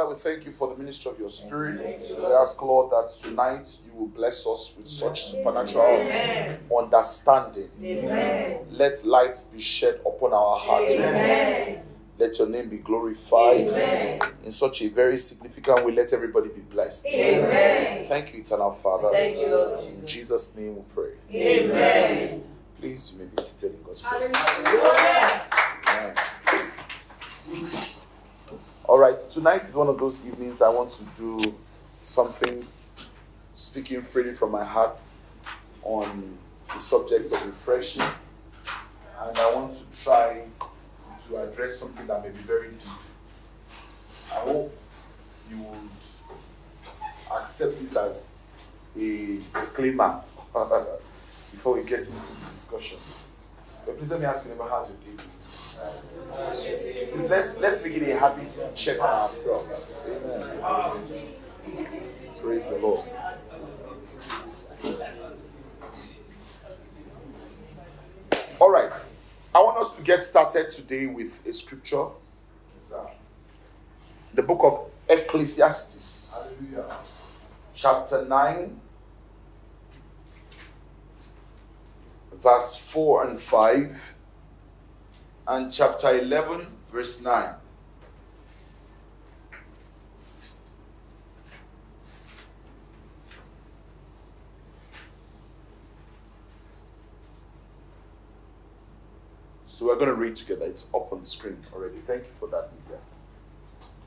Father, we thank you for the ministry of your spirit. We ask, Lord, that tonight you will bless us with such supernatural Amen. understanding. Amen. Let light be shed upon our hearts. Amen. Let your name be glorified Amen. in such a very significant way. Let everybody be blessed. Amen. Thank you, eternal Father. Thank you, Lord In Jesus. Name we pray. Amen. Please, you may be seated in God's presence. Amen. All right, tonight is one of those evenings I want to do something speaking freely from my heart on the subject of refreshing. And I want to try to address something that may be very deep. I hope you would accept this as a disclaimer before we get into the discussion. But please let me ask you, neighbor, how's your day Please, let's let's make it a habit to check on ourselves. Amen. Praise the Lord. All right. I want us to get started today with a scripture. The book of Ecclesiastes, chapter 9, verse 4 and 5, and chapter 11, verse 9. So we're going to read together. It's up on the screen already. Thank you for that, media.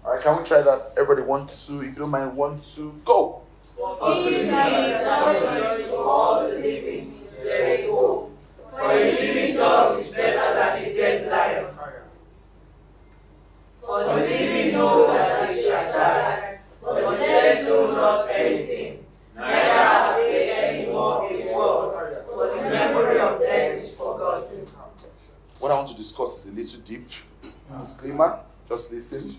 All right, can we try that? Everybody, one, two. If you don't mind, one, two, go. For to all the living, there is hope. For a living dog is better than a dead lion. For the living know that they shall die, but the dead know not anything. Neither have they any more reward, for the memory of them is forgotten. What I want to discuss is a little deep. Disclaimer, just listen.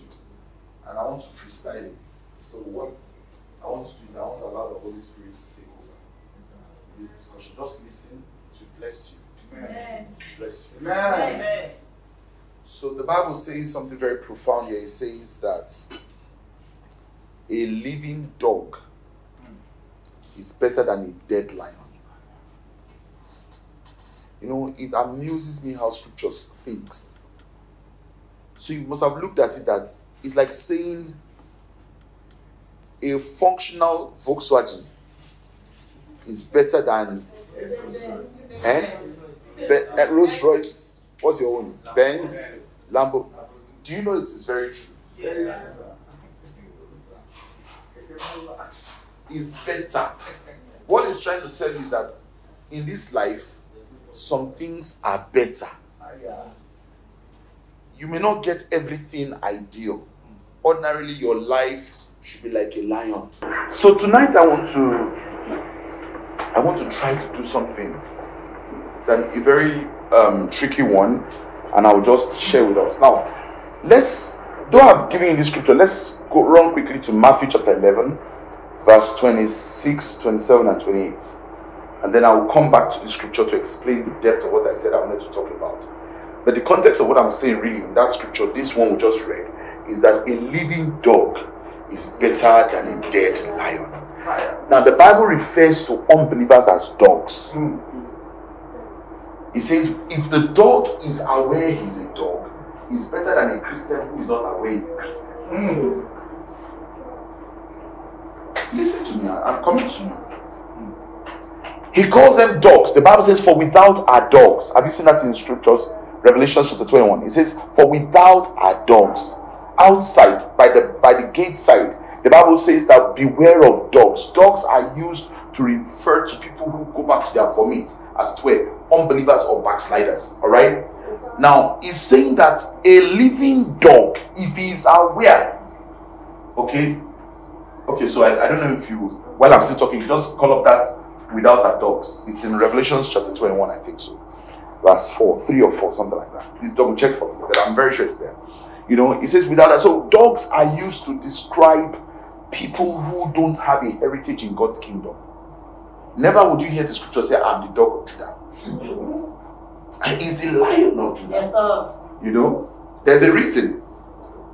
And I want to freestyle it. So what I want to do is I want to allow the Holy Spirit to take over this discussion. Just listen to bless you. To bless you. Amen. So the Bible says something very profound here. It says that a living dog is better than a dead lion. You know, it amuses me how scriptures thinks. So you must have looked at it that it's like saying a functional Volkswagen is better than eh? Be- Rolls Royce. What's your own? Benz, Lambo. Do you know it is very true? Is better. What it's trying to tell you is that in this life, some things are better. You may not get everything ideal. Ordinarily, your life should be like a lion. So tonight, I want to, I want to try to do something. It's an, a very um, tricky one, and I'll just share with us now. Let's, though I've given you the scripture, let's go run quickly to Matthew chapter 11, verse 26, 27, and 28. And then I will come back to the scripture to explain the depth of what I said I wanted to talk about. But the context of what I'm saying, really, in that scripture, this one we just read, is that a living dog is better than a dead lion. Now, the Bible refers to unbelievers as dogs. It says, if the dog is aware he's a dog, he's better than a Christian who is not aware he's a Christian. Hmm. Listen to me, I'm coming to you. He calls them dogs. The Bible says, For without are dogs. Have you seen that in scriptures? Revelation chapter 21. It says, For without are dogs. Outside, by the by the gate side, the Bible says that beware of dogs. Dogs are used to refer to people who go back to their vomit, as it were, unbelievers or backsliders. Alright? Now, he's saying that a living dog, if he is aware, okay, Okay, so I, I don't know if you, while I'm still talking, just call up that without our dogs. It's in Revelations chapter 21, I think so. Verse 4, 3 or 4, something like that. Please double check for me, but I'm very sure it's there. You know, it says without that. So dogs are used to describe people who don't have a heritage in God's kingdom. Never would you hear the scripture say, I'm the dog of Judah. He's the lion of Judah. Yes, sir. You know, there's a reason.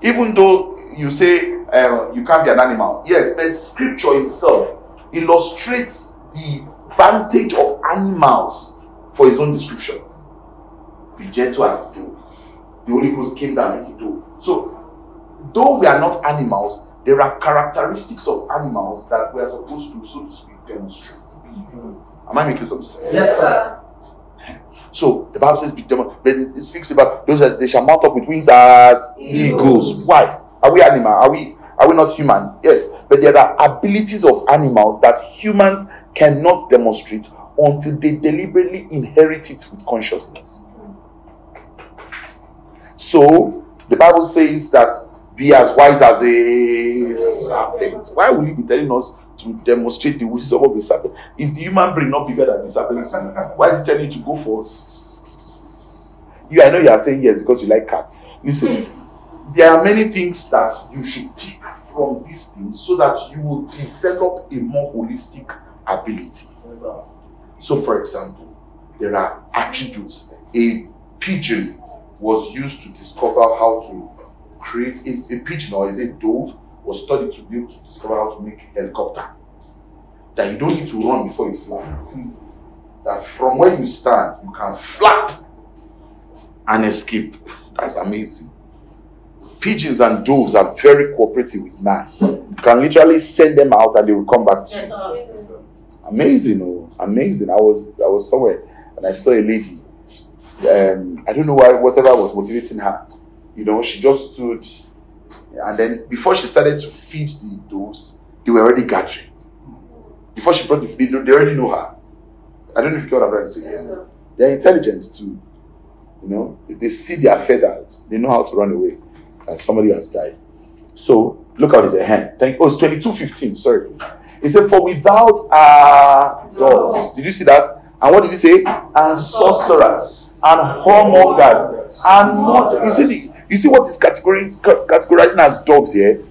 Even though you say, uh, you can't be an animal. Yes, but scripture itself illustrates the vantage of animals for his own description. Be gentle as a dove. The Holy Ghost came down like a dove. So, though we are not animals, there are characteristics of animals that we are supposed to, so to speak, demonstrate. Am I making some sense? Yes, sir. So the Bible says, but it speaks about those that they shall mount up with wings as eagles. Why? Are we animal? Are we are we not human? Yes, but there are abilities of animals that humans cannot demonstrate until they deliberately inherit it with consciousness. So the Bible says that be as wise as a serpent. Why will he be telling us to demonstrate the wisdom of the serpent? Is the human brain not bigger than the serpent? Why is he telling you to go for you? I know you are saying yes because you like cats. Listen, hmm. there are many things that you should pick from these things so that you will develop a more holistic ability. So, for example, there are attributes. A pigeon was used to discover how to create a, a pigeon or is a dove was studied to be able to discover how to make helicopter. That you don't need to run before you fly. That from where you stand, you can flap and escape. That's amazing. Pigeons and doves are very cooperative with man. You can literally send them out and they will come back to you. Amazing oh amazing i was i was somewhere and i saw a lady um i don't know why whatever was motivating her you know she just stood and then before she started to feed the doves they were already gathering. Before she brought the feed they already know her. I don't know if you get what i'm trying to say. Yes, they're intelligent too you know? If they see their feathers they know how to run away and somebody has died. So look out his hand. Thank oh it's 2215 sorry. He said for without our dogs. Did you see that? And what did he say? And sorcerers and whoremongers and murder you see the, you see what is categorizing categorizing as dogs here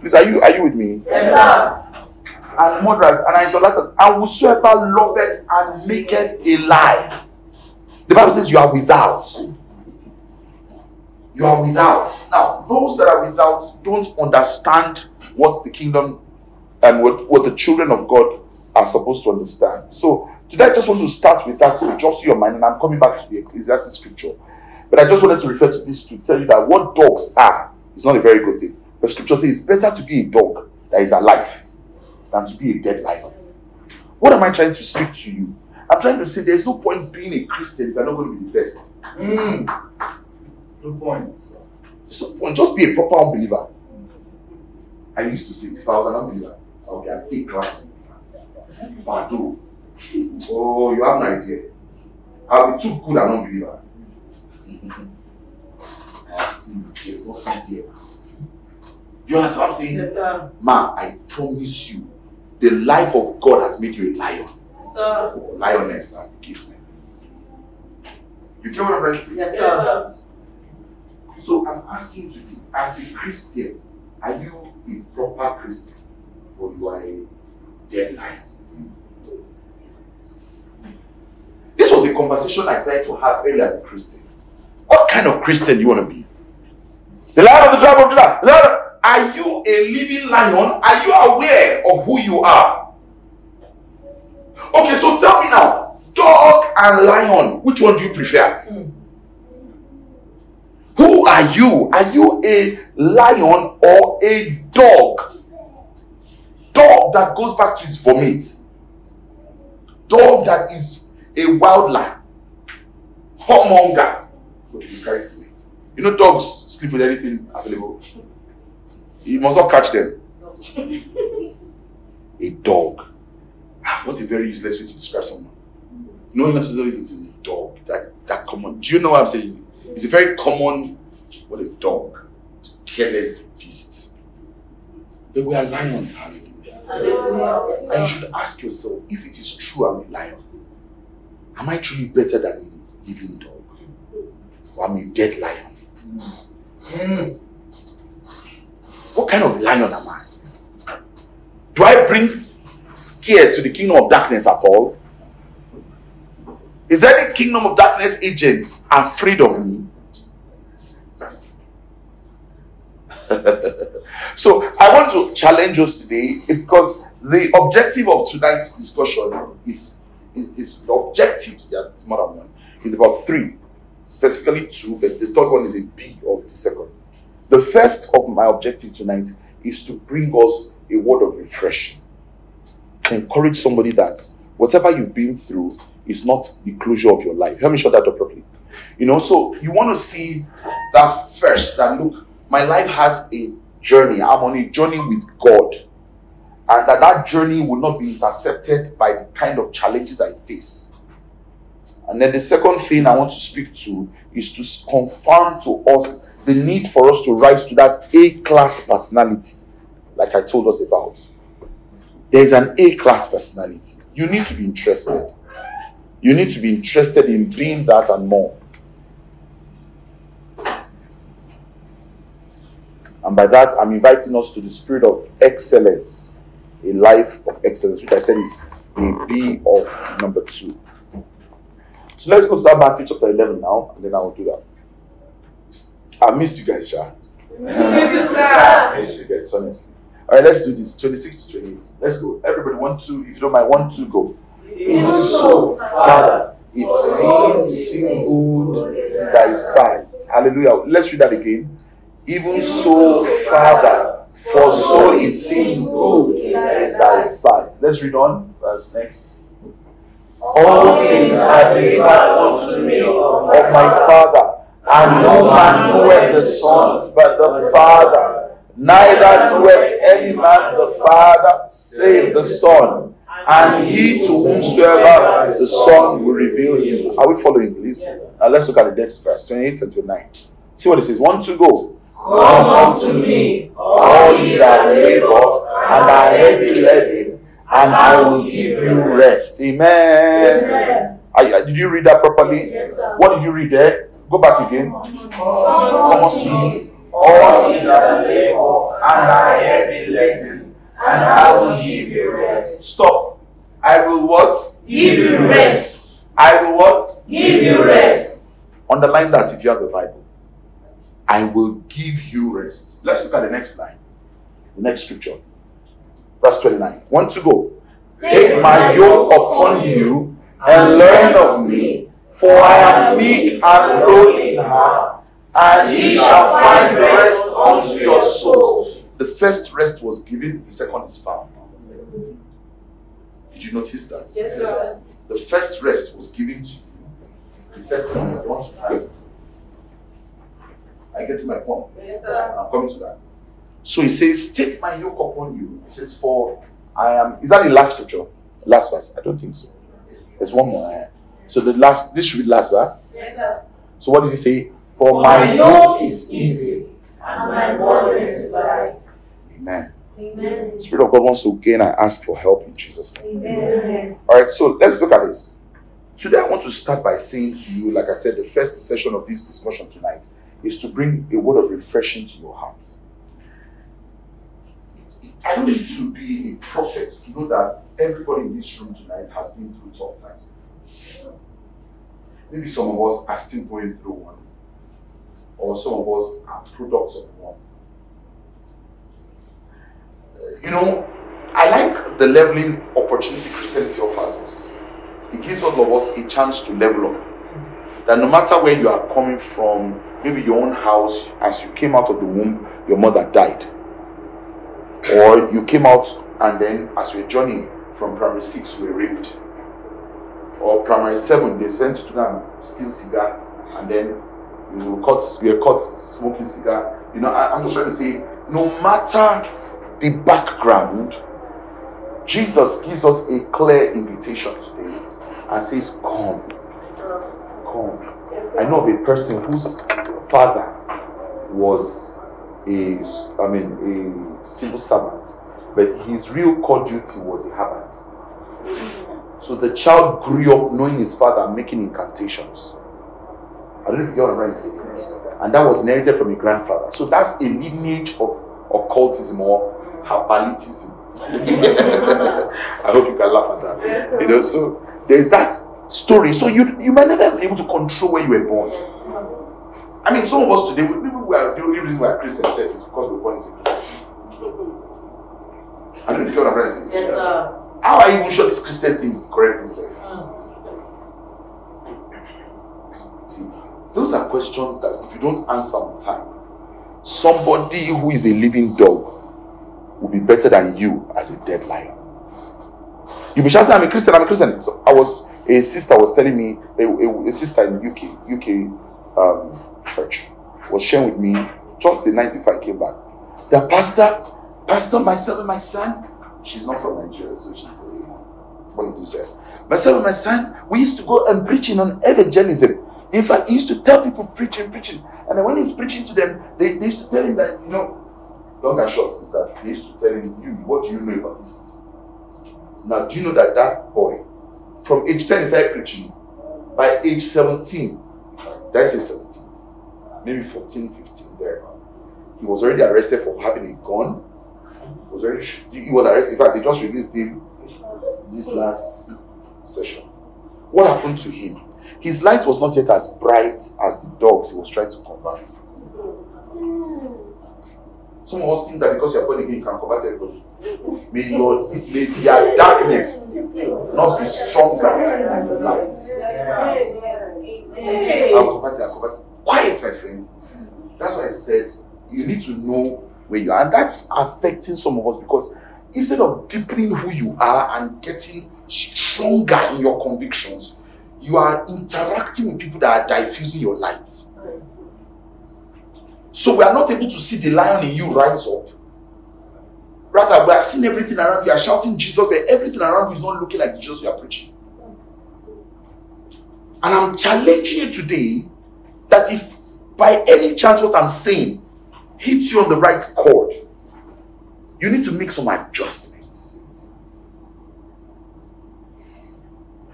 please are you are you with me Yes, sir. and murderers and idolaters and whosoever loveth and maketh a lie. The Bible says you are without. You are without. Now, those that are without don't understand what the kingdom and what, what the children of God are supposed to understand. So today I just want to start with that to adjust your mind, and I'm coming back to the Ecclesiastes scripture. But I just wanted to refer to this to tell you that what dogs are is not a very good thing. The scripture says it's better to be a dog that is alive than to be a dead lion. What am I trying to speak to you? I'm trying to say there's no point being a Christian if you're not going to be the best. Mm. Good point. There's no point. Just be a proper unbeliever. I used to say, if I was an unbeliever, I would be A class. Badu. Oh, you have no idea. I'll be too good an unbeliever. I have seen there's nothing there. You understand what I'm saying? Yes, sir. Ma, I promise you, the life of God has made you a lion. Yes, sir. Or lioness, as the case may be. You get what I'm trying to say? Yes, sir. So I'm asking you today, as a Christian, are you a proper Christian or you are a dead lion? This was a conversation I started to have earlier as a Christian. What kind of Christian do you want to be? The lion of the tribe of Judah. lion Are you a living lion? Are you aware of who you are? Okay, so tell me now, dog and lion, which one do you prefer? Mm. Who are you? Are you a lion or a dog? Dog that goes back to his vomit. Dog that is a wildlife. Whoremonger. You carry to me? You know, dogs sleep with anything available. You must not catch them. A dog. Ah, What a very useless way to describe someone. No, to it is a dog. That that common. Do you know what I'm saying? It's a very common. What a dog. Careless beast. They were lions, hallelujah. Hallelujah. And you should ask yourself if it is true I'm a lion, am I truly better than a living dog? I'm a dead lion? Mm. What kind of lion am I? Do I bring scare to the kingdom of darkness at all? Is any kingdom of darkness agents afraid of me? So I want to challenge us today because the objective of tonight's discussion is is, is the objectives. Are more than one. Is about three, specifically two, but the third one is a D of the second. The first of my objective tonight is to bring us a word of refreshing. Encourage somebody that whatever you've been through is not the closure of your life. Help me shut that up properly. You know, so you want to see that first that look, my life has a journey. I'm on a journey with God. And that that journey will not be intercepted by the kind of challenges I face. And then the second thing I want to speak to is to confirm to us the need for us to rise to that A class personality, like I told us about. There's an A class personality. You need to be interested. You need to be interested in being that and more. And by that, I'm inviting us to the spirit of excellence, a life of excellence, which I said is a B of number two. So let's go to that Matthew chapter 11 now, and then I will do that. I missed you guys, Sha. I missed you guys, honestly. All right, let's do this 26 to 28. Let's go. Everybody, one, two. If you don't mind, one, two, go. Even so, Father, it seems to seem good in thy sight. Hallelujah. Let's read that again. Even so, Father, for so it seems good in thy sight. Let's read on. Verse next. All things are delivered unto me of my Father, and no man knoweth the Son but the Father. Neither knoweth any man the Father save the Son, and he to whomsoever the Son will reveal him. Are we following, please? Now let's look at the next verse 28 and 29. See what it says. One to go. Come unto me, all ye that labor and are heavy laden, and I will give you rest. Amen. Amen. I- I- did you read that properly? Yes, sir. What did you read there? Go back again. Come unto me, all ye that labor and are heavy laden, and I will give you rest. Stop. I will what? Give you rest. I will what? Give you rest. Underline that if you have the Bible. I will give you rest. Let's look at the next line. The next scripture. Verse 29. Want to go. Take my yoke upon you and learn of me, for I am meek and lowly in heart, and ye shall find rest unto your souls. The first rest was given, the second is found. Did you notice that? Yes, sir. The first rest was given to you. The second is want to find. I get my point. Yes, sir. I'm coming to that. So he says, Take my yoke upon you. He says, For I am. Is that the last scripture? Last verse? I don't think so. There's one more. So the last, this should be the last verse. Yes, sir. So what did he say? For For my my yoke is easy, and my burden is light. Amen. Amen. Spirit of God wants to gain and ask for help in Jesus' name. Amen. All right, so let's look at this. Today, I want to start by saying to you, like I said, the first session of this discussion tonight is to bring a word of refreshing to your heart. I don't need to be a prophet to know that everybody in this room tonight has been through tough times. Maybe some of us are still going through one, or some of us are products of one. You know, I like the leveling opportunity Christianity offers us. It gives all of us a chance to level up. That no matter where you are coming from, maybe your own house, as you came out of the womb, your mother died. Or you came out and then, as you were journeying from primary six, you were raped. Or primary seven, they sent you to go and steal cigar, and then you were caught, you were caught smoking cigar. You know, I, I'm just trying to say, no matter the background, Jesus gives us a clear invitation today and says, Come, come. I know of a person whose father was a, I mean, a civil servant, but his real core duty was a herbalist. So the child grew up knowing his father making incantations. I don't know if you get what I'm trying to say. And that was inherited from a grandfather. So that's a lineage of occultism or herbalism. I hope you can laugh at that. You know, so there's that story. So you you might never be able to control where you were born. I mean, some of us today, we- maybe we are the only reason why Christians said is because we're born into Christian. I don't know if you get what I'm trying to say. Yes, sir. How are you even sure this Christian thing is the correct thing? sir? See, those are questions that if you don't answer on time, somebody who is a living dog will be better than you as a dead lion. You'll be shouting, I'm a Christian, I'm a Christian. So I was, a sister was telling me, a, a, a sister in UK, UK um, church, was sharing with me just the night before I came back. The pastor, pastor, myself and my son, she's not from Nigeria, so she's one of these. Myself and my son, we used to go and preaching on evangelism. In fact, he used to tell people preaching, preaching. And then when he's preaching to them, they, they used to tell him that, you know, long and short is that they used to tell him, you, what do you know about this? Now, do you know that that boy, from age 10, he started preaching. By age 17, that's age 17, maybe 14, 15, there, he was already arrested for having a gun. He was already, he was arrested. In fact, they just released him this last session. What happened to him? His light was not yet as bright as the dogs he was trying to convert. Some of us think that because you're born again, you can convert everybody. May your, may your darkness not be stronger than the light. I'll convert it, I'll convert it. Quiet, my friend. That's why I said you need to know where you are. And that's affecting some of us because instead of deepening who you are and getting stronger in your convictions, you are interacting with people that are diffusing your light. So we are not able to see the lion in you rise up. Rather, we are seeing everything around you, are shouting Jesus, but everything around you is not looking like Jesus you are preaching. And I'm challenging you today that if by any chance what I'm saying hits you on the right chord, you need to make some adjustments.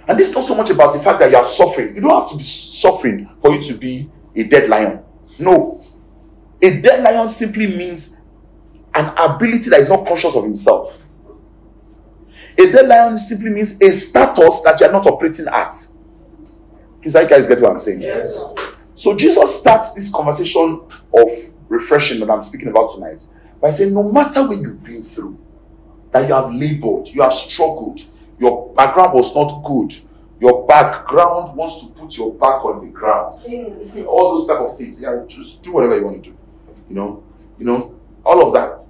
And this is not so much about the fact that you are suffering. You don't have to be suffering for you to be a dead lion. No. A dead lion simply means an ability that is not conscious of himself. A dead lion simply means a status that you are not operating at. Please, you guys get what I'm saying? Yes. So Jesus starts this conversation of refreshing that I'm speaking about tonight by saying, no matter what you've been through, that you have labored, you have struggled, your background was not good, your background wants to put your back on the ground, mm. all those type of things. Yeah, just do whatever you want to do. You know, you know, all of that.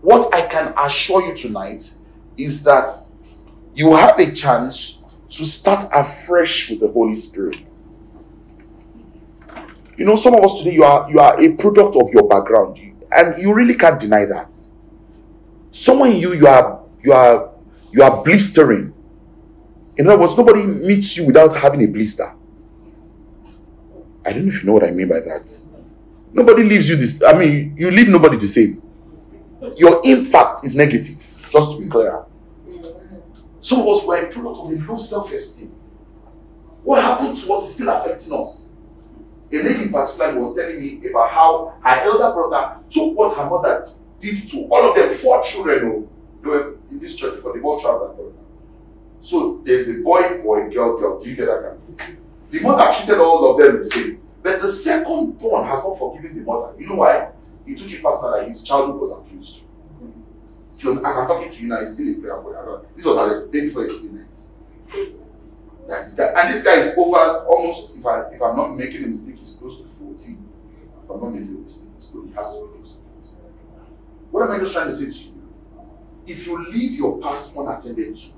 What I can assure you tonight is that you have a chance to start afresh with the Holy Spirit. You know, some of us today, you are you are a product of your background, and you really can't deny that. Someone you, you are you are you are blistering. In other words, nobody meets you without having a blister. I don't know if you know what I mean by that. Nobody leaves you this. I mean, you leave nobody the same. Your impact is negative. Just to be clear. Some of us were a product of a low self-esteem. What happened to us is still affecting us. A lady in particular was telling me about how her elder brother took what her mother did to all of them, four children. oh, They were in this church they both traveled abroad. So there's a boy, boy, girl, girl. Do you get that kind of? The mother treated all of them the same. But the second born has not forgiven the mother. You know why? He took it personal that his childhood was abused. Till as I'm talking to you now, he's still a prayer I- This was at the day before his three nights. That- and this guy is over almost, if, I, if I'm not making a mistake, he's close to 14. If I'm not making a mistake, so he has to be close to 14. What am I just trying to say to you? If you leave your past unattended to,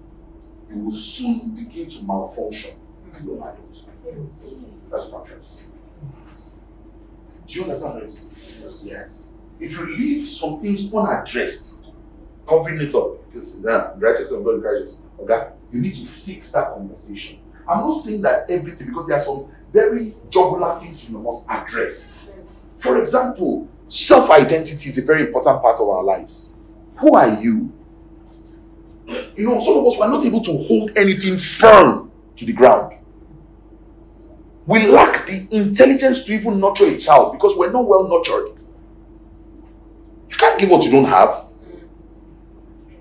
you will soon begin to malfunction in your. That's what I'm trying to say. Do you understand what I'm saying? Yes. If you leave some things unaddressed, covering it up, because yeah, righteousness of God righteous, okay? You need to fix that conversation. I'm not saying that everything, because there are some very jugular things you must address. For example, self identity is a very important part of our lives. Who are you? You know, some of us were not able to hold anything firm to the ground. We lack the intelligence to even nurture a child because we're not well nurtured. You can't give what you don't have.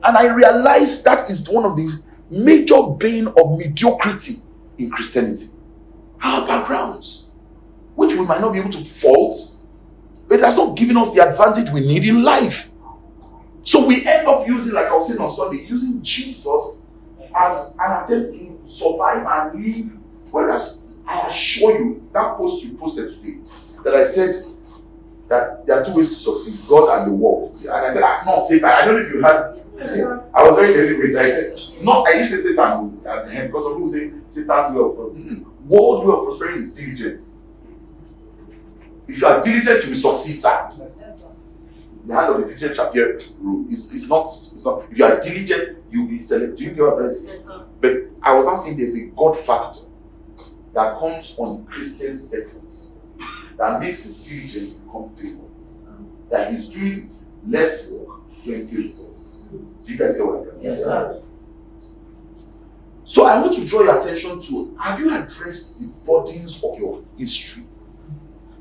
And I realize that is one of the major bane of mediocrity in Christianity. Our backgrounds, which we might not be able to fault, it has not given us the advantage we need in life. So we end up using, like I was saying on Sunday, using Jesus as an attempt to survive and live. Whereas I assure you, that post you posted today, that I said that there are two ways to succeed God and the world. And I said, I'm not Satan. I don't know if you heard. I was very deliberate. I said, not, I used to say Satan at the end because some people say Satan's way of mm World way of prospering is diligence. If you are diligent, you will succeed, sir. The hand of the diligent shall bear rule. It's, it's not, it's not. If you are diligent, you'll be selected. Do you get what I'm saying? Yes, sir. But I was not saying there's a God factor that comes on Christian's efforts that makes his diligence become favor. That he's doing less work, plenty results. Do you guys get what I'm saying? Yes, sir. So I want to draw your attention to have you addressed the burdens of your history?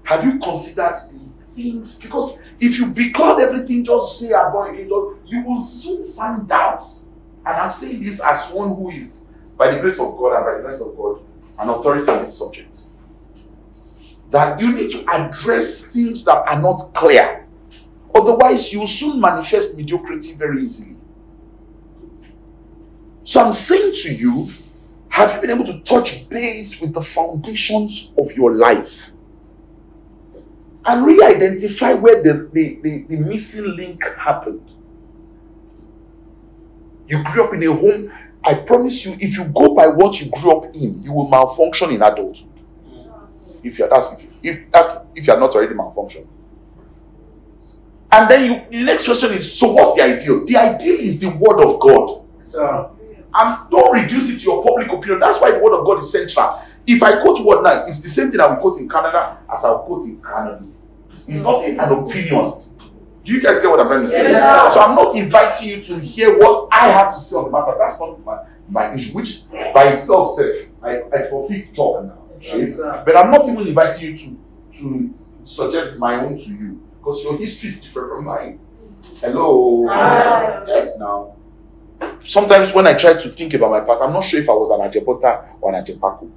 Have you considered the things? Because if you becloud everything, just say I'm born again, you will soon find out. And I'm saying this as one who is, by the grace of God and by the grace of God, an authority on this subject. That you need to address things that are not clear. Otherwise, you will soon manifest mediocrity very easily. So I'm saying to you, have you been able to touch base with the foundations of your life? And really identify where the, the, the, the missing link happened. You grew up in a home, I promise you, if you go by what you grew up in, you will malfunction in adulthood. If you're that's if, you, if that's if you're not already malfunctioning. And then you the next question is so what's the ideal? The ideal is the word of God. Sir. And don't reduce it to your public opinion. That's why the word of God is central. If I quote word now, it's the same thing I will quote in Canada as I will quote in Canada. It's not an opinion. Do you guys get what I'm trying to say? Yes, so I'm not inviting you to hear what I have to say on the matter. That's not my, my issue, which by itself says I, I forfeit talk now. Yes. But I'm not even inviting you to, to suggest my own to you because your history is different from mine. Hello. Ah. Yes, now. Sometimes when I try to think about my past, I'm not sure if I was an Ajebota or an Ajepaku.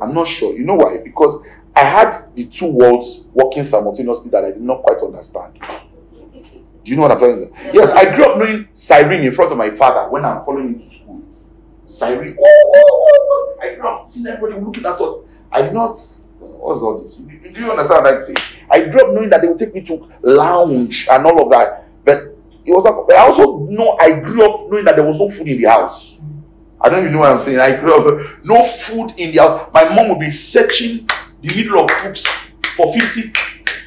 I'm not sure. You know why? Because I had the two worlds working simultaneously that I did not quite understand. Do you know what I'm to say? Yes, I grew up knowing siren in front of my father when I'm following him to school. Siren. Oh, oh, oh, oh. I grew up seeing everybody looking at us. I did not. What's all this? Do you understand what I'm saying? I grew up knowing that they would take me to lounge and all of that. But it was. But I also know I grew up knowing that there was no food in the house. I don't even know what I'm saying. I grew up no food in the house. My mom would be searching the middle of books for 50,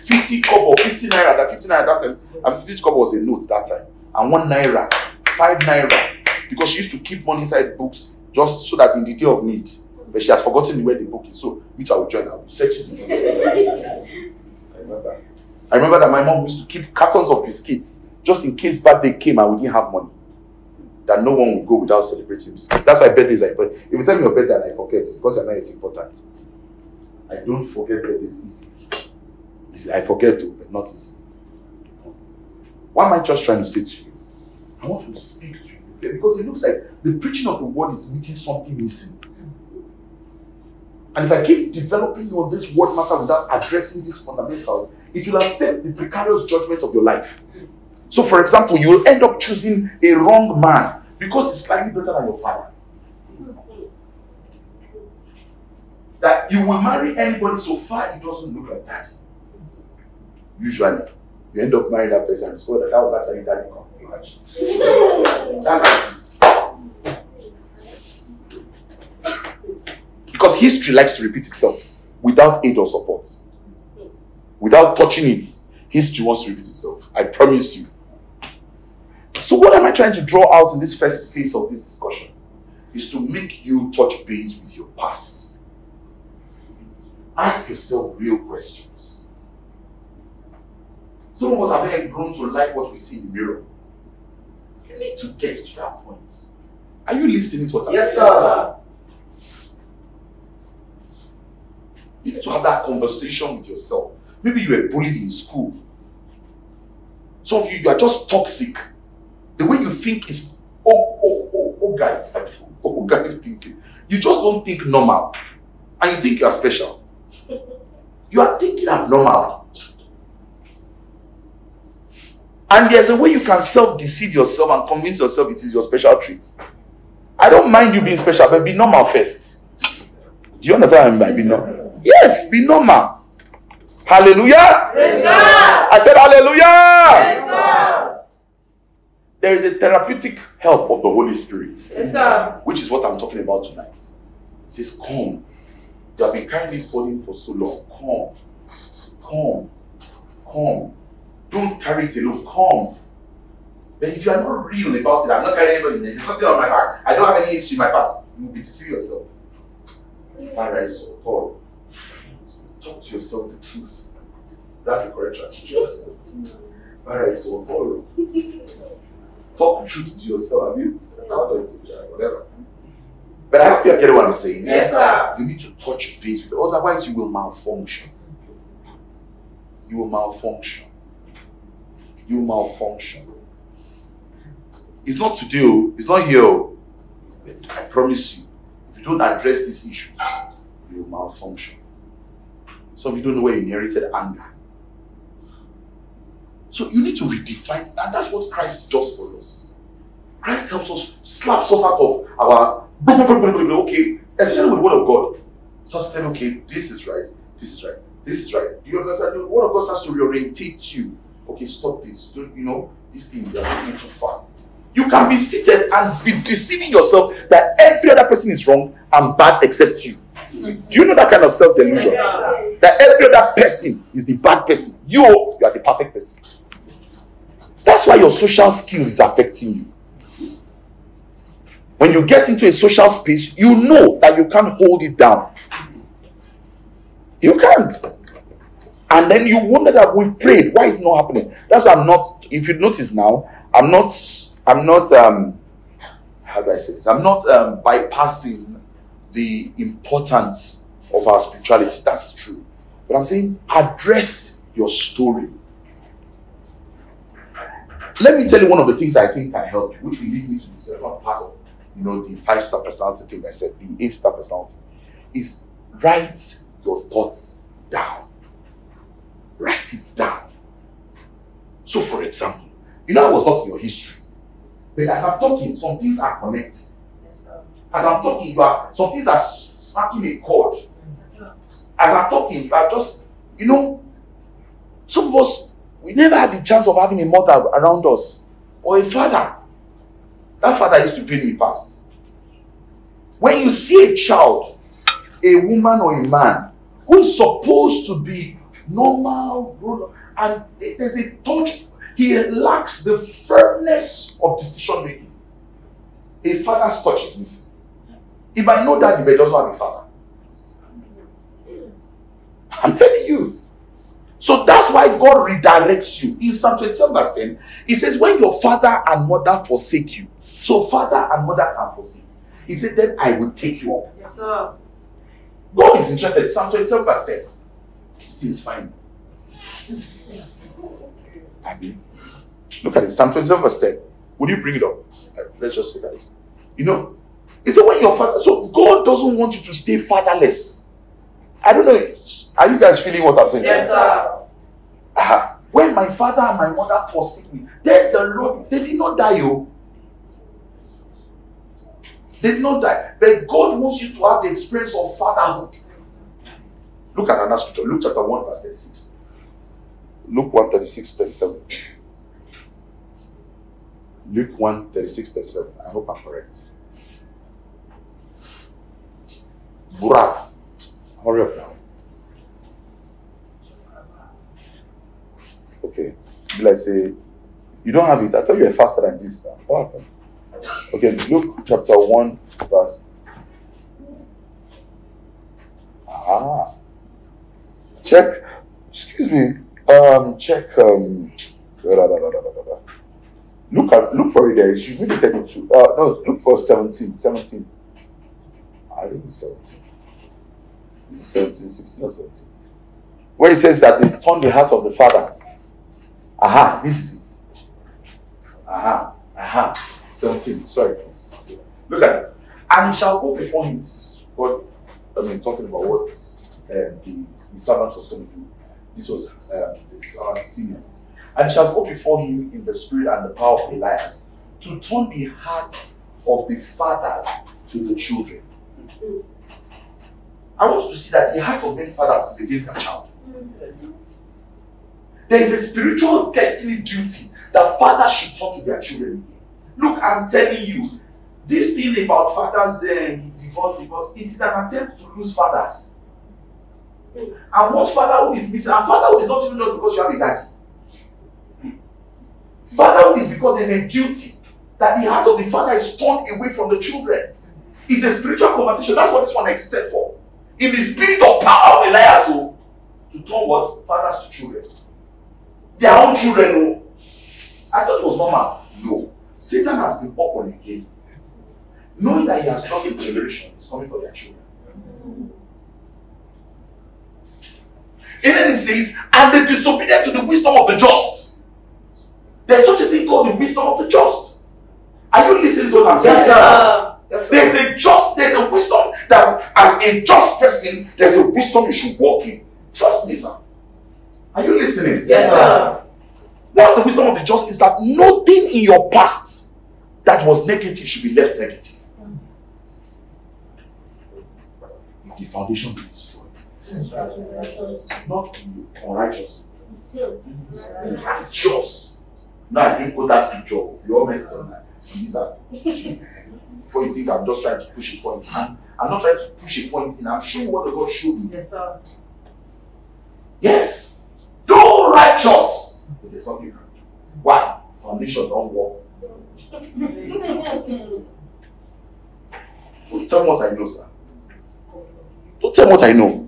50 kobo, 50 naira. That 50 naira that time, and 50 kobo was a note that time, and one naira, five naira, because she used to keep money inside books just so that in the day of need. But she has forgotten where the book is. So which I will join. I will be searching. I remember. I remember that my mom used to keep cartons of biscuits just in case birthday came and we didn't have money. That no one would go without celebrating. That's why birthdays are important. If you tell me your birthday and I forget, it's because I know it's important. I don't forget birthdays easy. Easy. I forget to, but not easy. What am I just trying to say to you? I want to speak to you because it looks like the preaching of the word is meeting something missing. And if I keep developing you on this word matter without addressing these fundamentals, it will affect the precarious judgments of your life. So, for example, you will end up choosing a wrong man because he's slightly better than your father. That you will marry anybody so far it doesn't look like that. Usually, you end up marrying that person and discover that that was actually daddy conflict. That's how it is. Because history likes to repeat itself without aid or support. Without touching it, history wants to repeat itself. I promise you. So, what am I trying to draw out in this first phase of this discussion? Is to make you touch base with your past. Ask yourself real questions. Some of us have been grown to like what we see in the mirror. You need to get to that point. Are you listening to what I'm Yes, saying? Yes, sir. You need to have that conversation with yourself. Maybe you were bullied in school. Some of you, you are just toxic. The way you think is, oh, oh, oh, oh, guy, oh, guy thinking. You just don't think normal. And you think you are special. You are thinking abnormal. And there's a way you can self deceive yourself and convince yourself it is your special treat. I don't mind you being special, but be normal first. Do you understand what I mean by be normal? Yes, be normal. Hallelujah. Praise God. I said hallelujah. Praise God. There is a therapeutic help of the Holy Spirit, Yes, sir. which is what I'm talking about tonight. It says, Come. You have been carrying this burden for so long. Come. Come. Come. Don't carry it alone. Come. But if you are not real about it, I'm not carrying anybody. There's something on my back. I don't have any history in my past. You will be deceiving yourself. Father so God. Talk to yourself the truth. Is that the correct translation? Father so God. Talk truth to yourself. Have you? Whatever. But I hope you are getting what I'm saying. Yes, sir. You need to touch base with it. Otherwise, you will malfunction. You will malfunction. You will malfunction. It's not today, oh. it's not here. oh. But I promise you, if you don't address these issues, you will malfunction. Some of you don't know where you inherited anger. So you need to redefine, and that's what Christ does for us. Christ helps us, slaps us out of our okay, especially with the word of God. So tell okay, this is right, this is right, this is right. Do you understand? The word of God starts to reorientate you. Okay, stop this. Don't you know this thing you are taking too far. You can be seated and be deceiving yourself that every other person is wrong and bad except you. Do you know that kind of self delusion? That every other person is the bad person. You, you are the perfect person. That's why your social skills is affecting you. When you get into a social space, you know that you can't hold it down. You can't. And then you wonder that we've prayed. Why is not happening? That's why I'm not, if you notice now, I'm not, I'm not, um, how do I say this? I'm not um, bypassing the importance of our spirituality. That's true. But I'm saying address your story. Let me tell you one of the things I think can help you, which will lead me to the second part of you know the five star personality thing I said, the eight star personality, is write your thoughts down. Write it down. So, for example, you know I was not in your history, but as I'm talking, some things are connected. Yes. As I'm talking, you are some things are smacking a chord. Yes. As I'm talking, you are just, you know, some of us we never had the chance of having a mother around us or a father. That father used to pay me pass. When you see a child, a woman or a man who is supposed to be normal, and there's a touch, he lacks the firmness of decision making. A father's touch is missing. He might know but he doesn't have a father. I'm telling you. So that's why God redirects you. In Psalm 27, verse 10, He says, When your father and mother forsake you, so father and mother can forsake. He said, Then I will take you up. Yes, sir. God is interested. Psalm 27, verse 10. Still is fine. I mean, look at it. Psalm 27, verse 10. Would you bring it up? Uh, Let's just look at it. You know, he said, When your father, so God doesn't want you to stay fatherless. I don't know. Are you guys feeling what I'm saying? Yes, sir. Ah, when my father and my mother forsake me, then the Lord, they did not die, oh. They did not die. But God wants you to have the experience of fatherhood. Look at another scripture. Luke chapter 1, verse 36. Luke 1, 36, 37. Luke 1, 36, 37. I hope I'm correct. Bura. Hurry up now. Okay. Be like say, you don't have it. I thought you were faster than this. Now. What happened? Okay, Luke chapter 1, verse. Ah. Check. Excuse me. Um, check. Um. da, da, da, da, da, da. Look at look for it there. You read it 32. Uh, no, look for 17. 17. I think it's 17. Is it 17, 16 or 17. Where it says that they turned the hearts of the father Aha, this is it. Aha, aha. 17. Sorry. Look at it. And he shall go before him. What I mean, talking about what um, the, the servant was going to do. This was um, our senior. And he shall go before him in the spirit and the power of Elias to turn the hearts of the fathers to the children. I want you to see that the heart of many fathers is against their child. There is a spiritual destiny duty that fathers should talk to their children. Look, I'm telling you, this thing about fathers then divorce because it is an attempt to lose fathers. And once fatherhood is missing, and fatherhood is not even just because you have a daddy. Fatherhood is because there's a duty that the heart of the father is turned away from the children. It's a spiritual conversation. That's what this one existed for. In the spirit of power of Elias, oh, to turn what? Fathers to children. Their own children, oh. I thought it was normal. No. Satan has been up on again. Knowing that he has lost a generation, is coming for their children. And then he says, and they disobedient to the wisdom of the just. There's such a thing called the wisdom of the just. Are you listening to what I'm saying? Yes, sir. Yes. There's a just, there's a wisdom that as a just person, there's a wisdom you should walk in. Trust me, sir. Are you listening? Yes, sir. One of the wisdom of the just is that nothing in your past that was negative should be left negative. If the foundation be destroyed, not the unrighteous, righteous. Now I didn't quote that scripture. You all meant it on that. These are before you think I'm just trying to push a point. I'm, I'm not trying to push a point in. I'm showing what the God showed me. Yes, sir. Yes. Though righteous, but there's something you can do. Why? Foundation don't work. Don't tell me what I know, sir. Don't tell me what I know.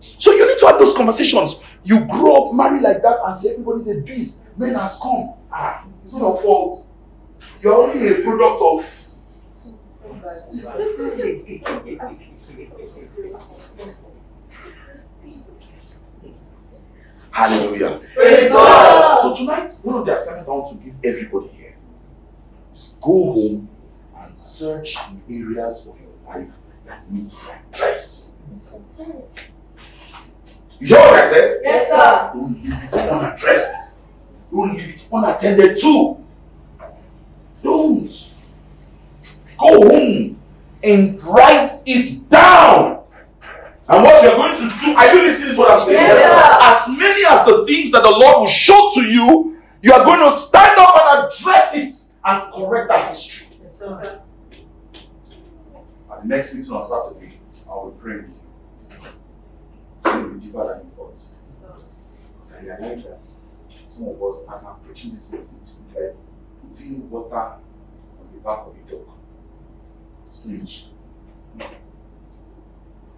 So you need to have those conversations. You grow up, marry like that, and say everybody's a beast. Men has come. Ah, it's not your fault. You're only a product of. Hallelujah. Praise God. So tonight, one of the assignments I want to give everybody here is go home and search the areas of your life that need to be addressed. You hear what I said? Yes, sir. Don't leave it unaddressed. Don't leave it unattended to. Don't. Go home and write it down. And what you're going to do, are you listening to what I'm saying? Yes, As many as the things that the Lord will show to you, you are going to stand up and address it and correct that history. Yes, sir. At the next meeting on Saturday, I will pray with you. Going to be deeper than you thought. Because I realize that some of us, as I'm preaching this message, it's like putting water on the back of a dog. Stage.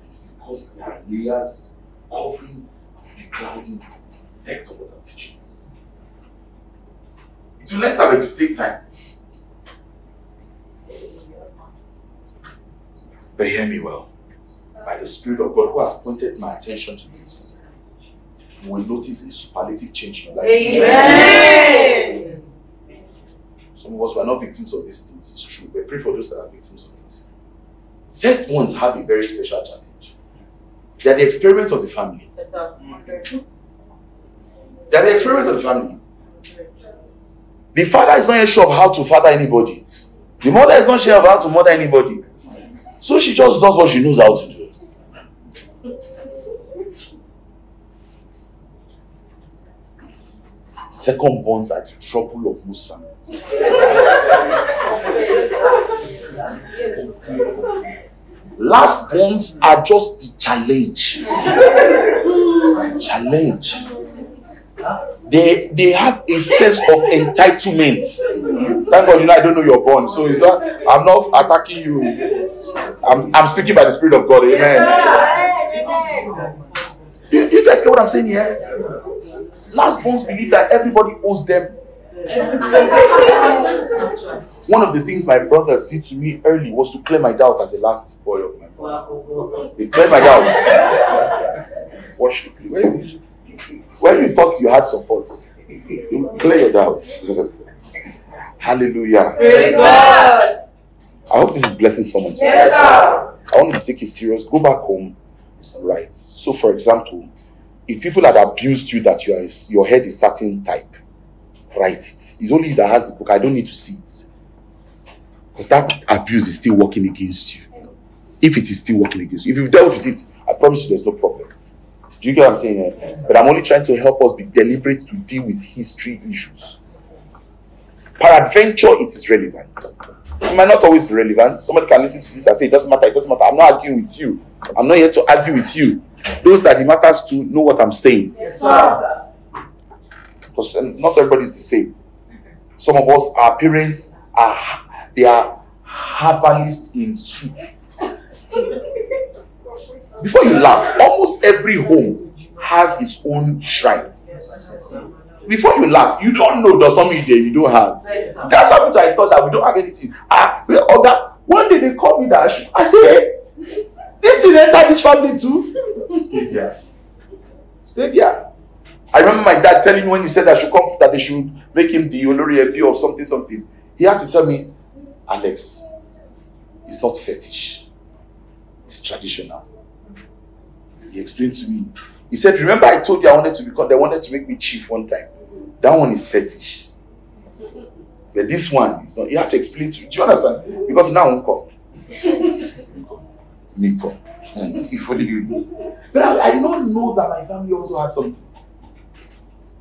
It's because there are layers covering and clouding the effect of what I'm teaching. It will let time, it will take time. But hear me well. By the Spirit of God who has pointed my attention to this, you will notice a superlative change in your life. Amen. Some of us were not victims of these things, it's true. But pray for those that are victims of it. First ones have a very special challenge. They are the experiment of the family. They are the experiment of the family. The father is not yet sure of how to father anybody. The mother is not sure of how to mother anybody. So she just does what she knows how to do. Second bonds are the trouble of most families. Last bonds are just the challenge. challenge. They they have a sense of entitlement. Thank God, you know I don't know your bond, so it's not. I'm not attacking you. I'm I'm speaking by the Spirit of God. Amen. You, you guys get what I'm saying here? Last bonds believe that everybody owes them. One of the things my brothers did to me early was to clear my doubts as the last boy of my brother. They cleared my doubts. Play. When you, when you thought you had support, you clear your doubts. Hallelujah. Praise God. I hope this is blessing someone. today. Yes, sir. I want you to take it serious. Go back home. Right. So, for example, if people had abused you that you are, your head is certain type, write it. It's only you that has the book. I don't need to see it. Because that abuse is still working against you. If it is still working against you. If you've dealt with it, I promise you there's no problem. Do you get what I'm saying? eh? But I'm only trying to help us be deliberate to deal with history issues. Peradventure, it is relevant. It might not always be relevant. Somebody can listen to this and say, it doesn't matter, it doesn't matter. I'm not arguing with you. I'm not here to argue with you. Those that it matters to know what I'm saying. Yes, sir. Because uh, not everybody is the same. Some of us, our parents are they are herbalists in suits. Before you laugh, almost every home has its own shrine. Before you laugh, you don't know does mean that you don't have. That's how much I thought that we don't have anything. Ah, well, Oga, one day they called me that I should. I say, hey, this thing enter this family too. Stay there. Stay there. I remember my dad telling me when he said I should come that they should make him the Olori Ebi or something, something. He had to tell me, Alex, it's not fetish. It's traditional. He explained to me. He said, Remember, I told you I wanted to become, they wanted to make me chief one time. That one is fetish. But this one is not. You have to explain to you. Do you understand? Because now uncle. Nico. Hmm. If only you know. But I, I did not know that my family also had something.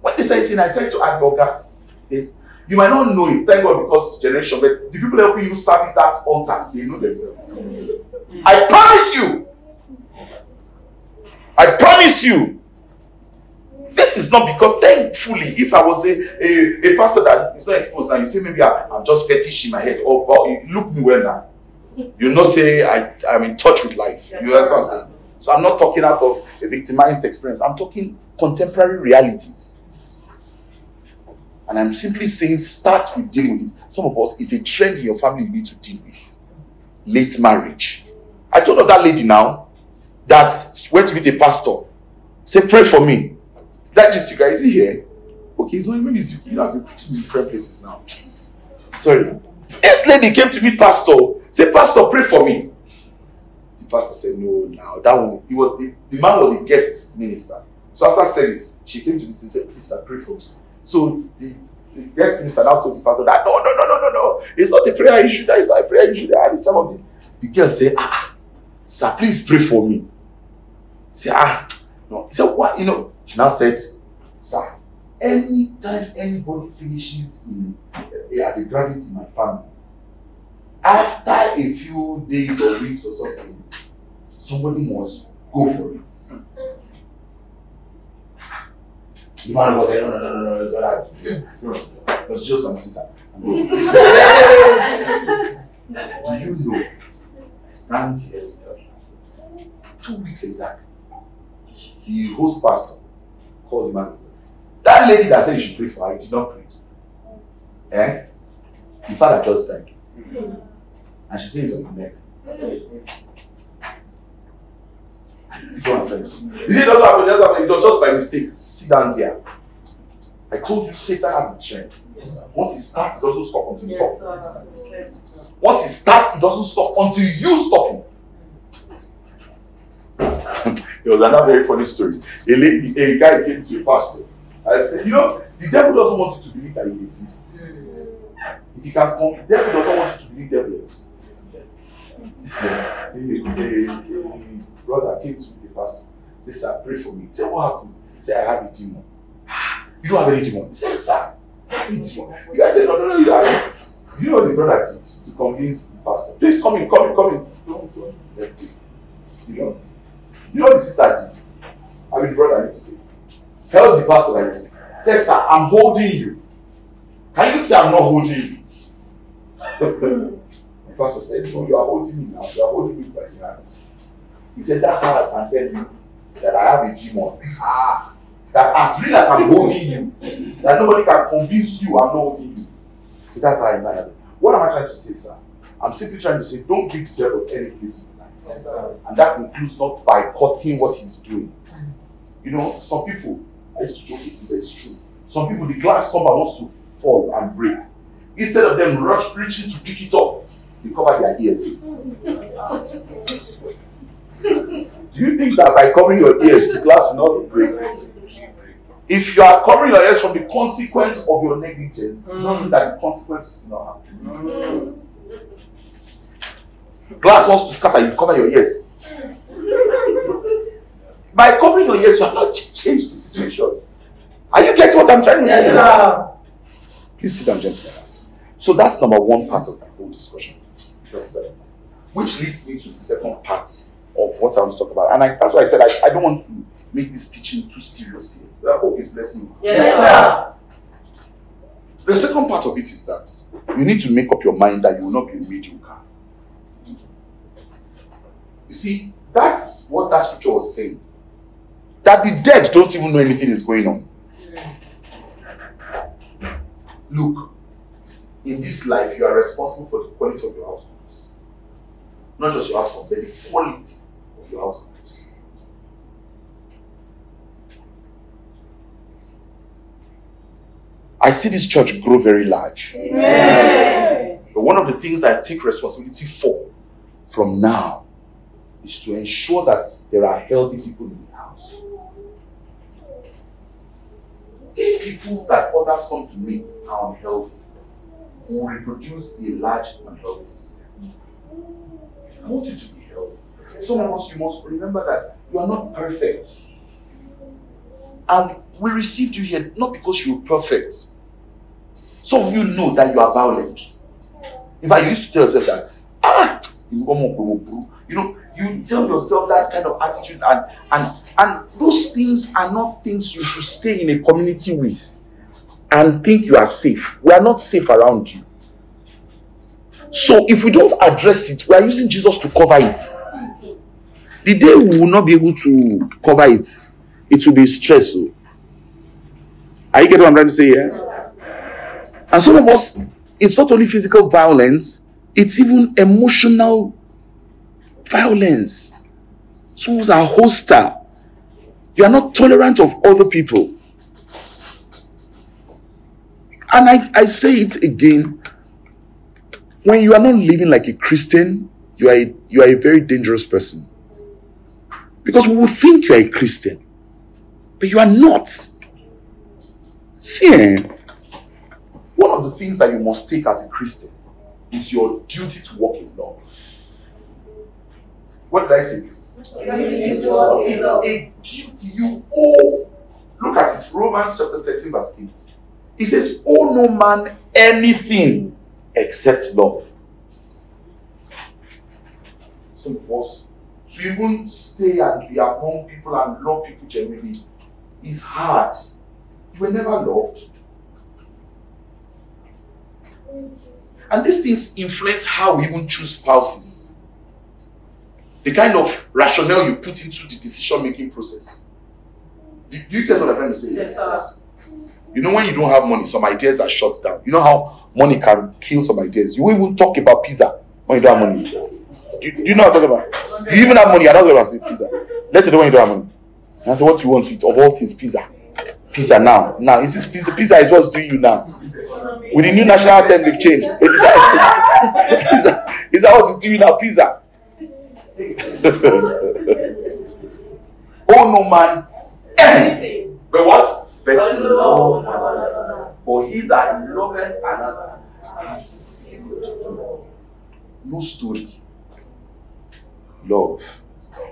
When they say sin, I said to Agoga, this you might not know it, thank God, because generation, but the people helping you service that altar, they know themselves. I promise you. I promise you. This is not because, thankfully, if I was a, a, a pastor that is not exposed now, you say maybe I, I'm just fetish in my head, or, or look me well now. You not say I, I'm in touch with life. Yes, you understand what I'm saying? So I'm not talking out of a victimized experience. I'm talking contemporary realities. And I'm simply saying start with dealing with it. Some of us, it's a trend in your family you need to deal with. Late marriage. I told that lady now that she went to meet a pastor. Say, pray for me. That just you guys, is he here? Okay, it's not it's, you know, I've been preaching in different places now. Sorry. This lady came to meet pastor. Say, Pastor, pray for me. The pastor said, No, now that one. He was the, the man was a guest minister. So after service, she came to me and said, Please, sir, pray for me. So the, the guest minister now told the pastor that no, no, no, no, no, no. It's not a prayer issue. That is not a prayer issue. That is some of the the girl said, ah, ah, sir, please pray for me. Said, ah, no. He said, what? You know, she now said, sir, anytime anybody finishes in, eh, as a graduate in my family, after a few days or weeks or something, somebody must go for it. The man was like, no, no, no, no, no, it's not that. No, no, it was just a musical. Do you know? I stand here to tell you. Two weeks exactly. The host pastor called the man. That lady that said you should pray for her, he did not pray. Eh? The father just died. And she says on her neck. You I'm trying to say? It just happened, just happened. It was just by mistake. Sit down there. I told you Satan has a trend. Once it starts, it doesn't stop until you Yes, stop. sir. Once it starts, it doesn't stop until you stop him. there was another very funny story. A lady, a guy came to a pastor. I said, you know, the devil doesn't want you to believe that he exists. If you can come, the devil doesn't want you to believe devil exists. a brother came to the pastor. Said, sir, pray for me. Said, what happened? Said, I have a demon. "Ah, You don't have any demon. "Yes, sir. I have a demon. You guys said, no, no, no, you haven't. You know the brother did to convince the pastor? Please come in, come in, come in. Don't, don't. Let's do it. You know? You know the sister did? I mean, the brother need to say. Tell the pastor like this. Say, sir, I'm holding you. Can you say I'm not holding you? the pastor said, No, you are holding me now. You are holding me by the hand. He said, That's how I can tell you that I have a demon. Ah, that as real as I'm holding you, that nobody can convince you I'm not holding you. See, that's how I know. What am I trying to say, sir? I'm simply trying to say, don't give the devil any place in life. Yes, sir. And that includes not by cutting what he's doing. You know, some people, I used to joke with this, but it's true. Some people, the glass tumbler wants to fall and break. Instead of them rush, reaching to pick it up, they cover their ears. Do you think that by covering your ears, the glass will not break? If you are covering your ears from the consequence of your negligence, Mm. mean that the consequence will still not happen. Mm. Glass wants to scatter, you cover your ears. By covering your ears, you have not ch- changed the situation. Are you getting what I'm trying to say? Yes. Please sit down, gentlemen. So that's number one part of the whole discussion. Which leads me to the second part of what I want to talk about. And I, that's why I said I, I don't want to make this teaching too serious yet. I hope it's blessing you. Yes, sir. The second part of it is that you need to make up your mind that you will not be a mediocre. You see, that's what that scripture was saying. That the dead don't even know anything is going on. Look, in this life, you are responsible for the quality of your outcomes. Not just your outcome, but the quality your. I see this church grow very large. Amen. But one of the things I take responsibility for from now is to ensure that there are healthy people in the house. If people that others come to meet are unhealthy, will reproduce a large unhealthy system. I want you to be healthy. Some of us, you must remember that you are not perfect. And we received you here not because you were perfect. Some of you know that you are violent. In fact, you used to tell yourself that, ah, you know, you tell yourself that kind of attitude, and and and those things are not things you should stay in a community with and think you are safe. We are not safe around you. So if we don't address it, we are using Jesus to cover it. The day we will not be able to cover it, it will be stress. oh. Are you getting what I'm trying to say here? And some of us, it's not only physical violence, it's even emotional violence. Some of us are hostile. You are not tolerant of other people. And I, I say it again. When you are not living like a Christian, you are a, you are a very dangerous person. Because we will think you are a Christian, but you are not. See, eh, one of the things that you must take as a Christian is your duty to walk in love. What did I say? It's a duty you owe. Look at it, Romans chapter 13, verse 8. It says, Owe no man anything except love. Some of us, to even stay and be among people and love people genuinely is hard. You were never loved. And these things influence how we even choose spouses. The kind of rationale you put into the decision making process. Do, do you get what I'm trying to say? Yes, sir. You know, when you don't have money, some ideas are shut down. You know how money can kill some ideas. You won't even talk about pizza when you don't have money. Do, do you know what I'm talking about? You even have money, you're not going to say pizza. Let it know when you don't have money. And I say, what you want to eat? Of all things, pizza. Pizza now. Now, is this pizza? Pizza is what's doing you now. With the new national anthem, they've changed. Is that, is that, is that what is doing now? Pizza. oh no man, Anything. but what? But But to to love love one one another. another. For he that loveth another no story. Love.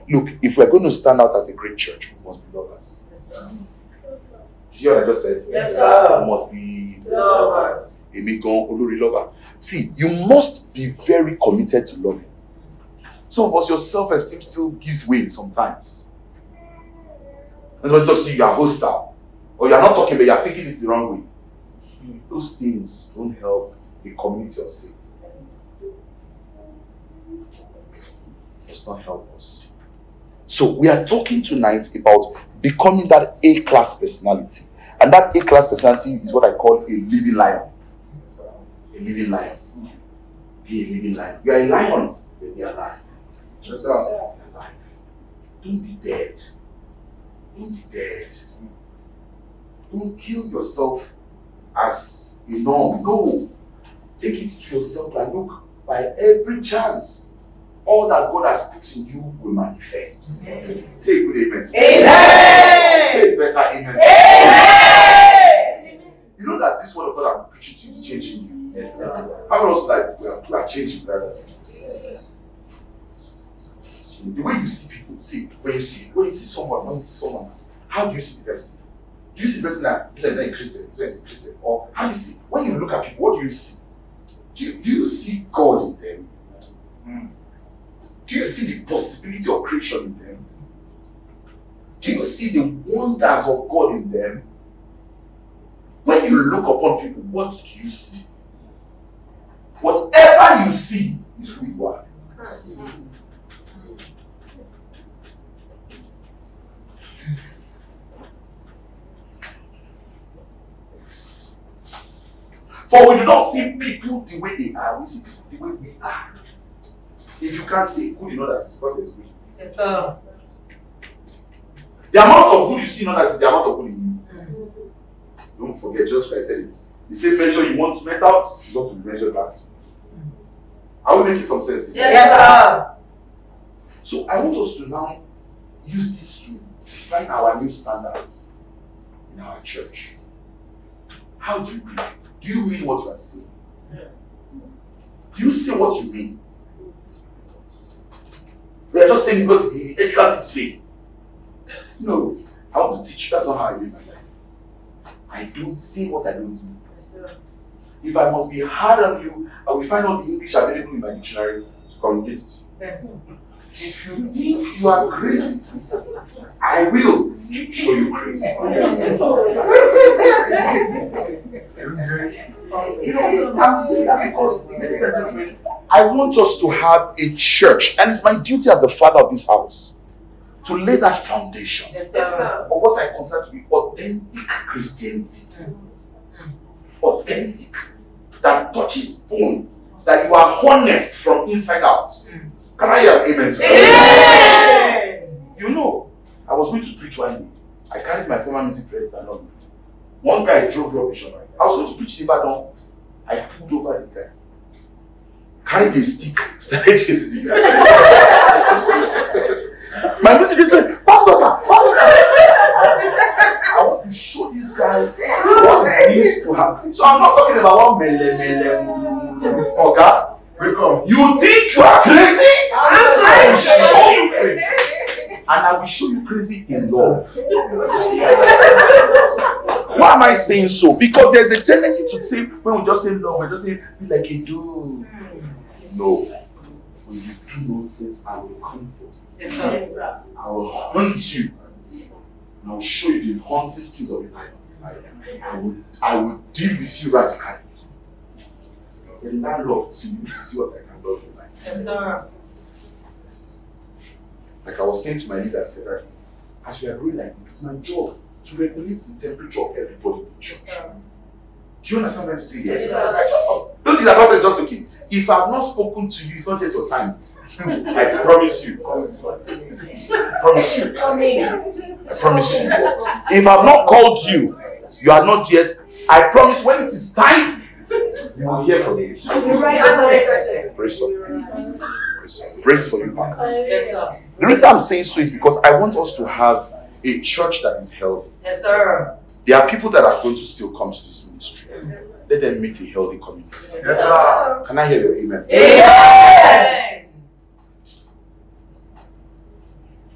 Look, if we're going to stand out as a great church, we must be lovers. Yes, sir. Did you hear what I just said? Yes, sir. We must be Lovers. Emi gan olórí lover. See, you must be very committed to loving. Some of us, your self-esteem still gives way sometimes. That's why talks to you, you are hostile. Or you are not talking, but you are taking it the wrong way. Those things don't help a community of saints. Does not help us. So we are talking tonight about becoming that A-class personality. And that A-class personality is what I call a living lion. A living lion. Be a living lion. You are a lion, but be alive. Yes. Alive. Don't be dead. Don't be dead. Don't kill yourself as a norm. No. Take it to yourself like, look, by every chance, all that God has put in you will manifest. Say a good amen. Amen. Say a better amen. Amen. You know that this word of God I'm preaching to you is changing you. Yes, sir. How many of us like we are, we are changing brothers? The way you see people, see when you see when you see someone, when you see someone, how do you see the person? Do you see the person that this is a Christian, this is a Christian, or how do you see? When you look at people, what do you see? Do you, do you see God in them? Mm. Do you see the possibility of creation in them? Do you see the wonders of God in them? When you look upon people, what do you see? Whatever you see is who you are. For we do not see people the way they are, we see people the way we are. If you can see good in others, because there's good. Yes, sir. The amount of good you see in others is the amount of good in you. Don't forget, just I said it. The same measure you want to met out, you got to be measured back to. Are we making some sense? This Yes, sir. So I want us to now use this to define our new standards in our church. How do you mean? Do you mean what you are saying? Do you say what you mean? We are just saying because it's the ethical to say. No, I want to teach you. That's not how I live my life. I don't say what I don't mean. Yes. If I must be hard on you, I will find out the English available in my dictionary to communicate it. Yes. If you think you are crazy, I will show you crazy. You know, I'm saying that because, ladies and gentlemen, I want us to have a church, and it's my duty as the father of this house to lay that foundation Yes, sir. of what I consider to be authentic Christianity. Hmm. Authentic, that touches bone, that you are honest from inside out. Hmm. I hear amen? Amen. You know, I was going to preach one day. I carried my former music director along. One guy drove rubbish on my I was going to preach in Ibadan. I pulled over the guy. Carried a stick, started chasing the my director said, Pastor, sir, Pastor, sir. I want to show this guy what it means to have. So I'm not talking about one mele mele Oga. Wake up. You think you are crazy? I will show you crazy. And I will show you crazy in love. Why am I saying so? Because there's a tendency to say, when we just say love, we just say, be like a dude. No. When you do nonsense, I will come for you. Yes, sir. I will hunt you. And I will show you the hunting skills of a lion. I will, I will deal with you radically. It's a landlord too. You to see what I can love you like. Yes, sir. Yes. Like I was saying to my leaders, that as we are growing like this, it's my job to regulate the temperature of everybody in the church. Yes, sir. Do you understand what I'm saying? Yes. Don't think that person is just looking. If I have not spoken to you, it's not yet your time. I promise you. I promise you. I promise you. If I've not called you, you are not yet. I promise when it is time, you will hear from me. Brace up. Brace up. For impact. Yes, sir. The reason I'm saying so is because I want us to have a church that is healthy. Yes, sir. There are people that are going to still come to this ministry. Let them meet a healthy community. Yes, sir. Can I hear your amen? Amen.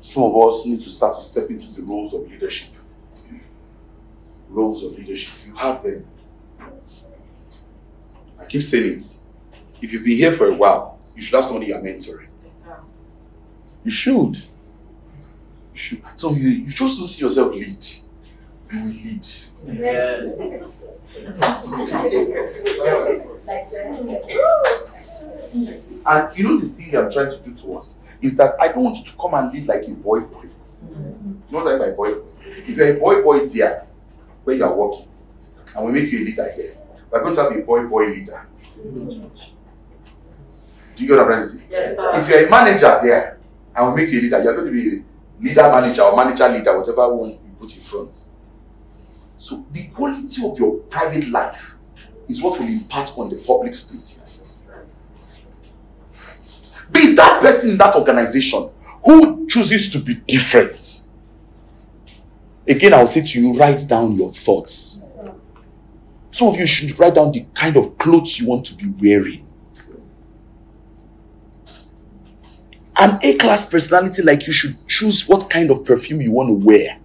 Some of us need to start to step into the roles of leadership. Roles of leadership. You have them. I keep saying it. If you've been here for a while, you should have somebody you're mentoring. Yes, sir. You should. You should. So you, you just don't see yourself lead. Will lead. And you know the thing I'm trying to do to us is that I don't want you to come and lead like a boy boy. You know what I mean by boy boy? If you're a boy boy there, where you're working, and we make you a leader here, we're going to have a boy boy leader. Do you get what I'm trying to say? Yes, sir. If you're a manager there, and we make you a leader, you're going to be a leader manager or manager leader, whatever one you put in front. So the quality of your private life is what will impact on the public space. Be that person in that organization who chooses to be different. Again, I'll say to you, write down your thoughts. Some of you should write down the kind of clothes you want to be wearing. An A class personality like you should choose what kind of perfume you want to wear.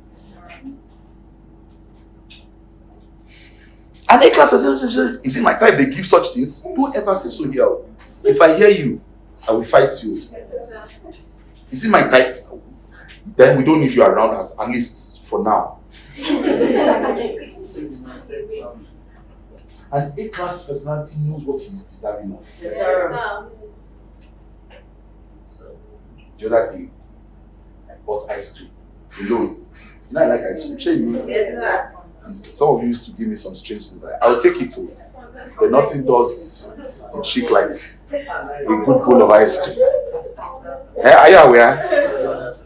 An A class personality is it my type they give such things? Don't ever say so here. If I hear you, I will fight you. Is it my type? Then we don't need you around us, at least for now. An A class personality knows what he is deserving of. Yes, sir. The other day, I bought ice cream alone. You know, I like ice cream. Yes, sir. Some of you used to give me some strange things. I'll take it to. But nothing does a chick like a good bowl of ice cream. Eh, are you aware?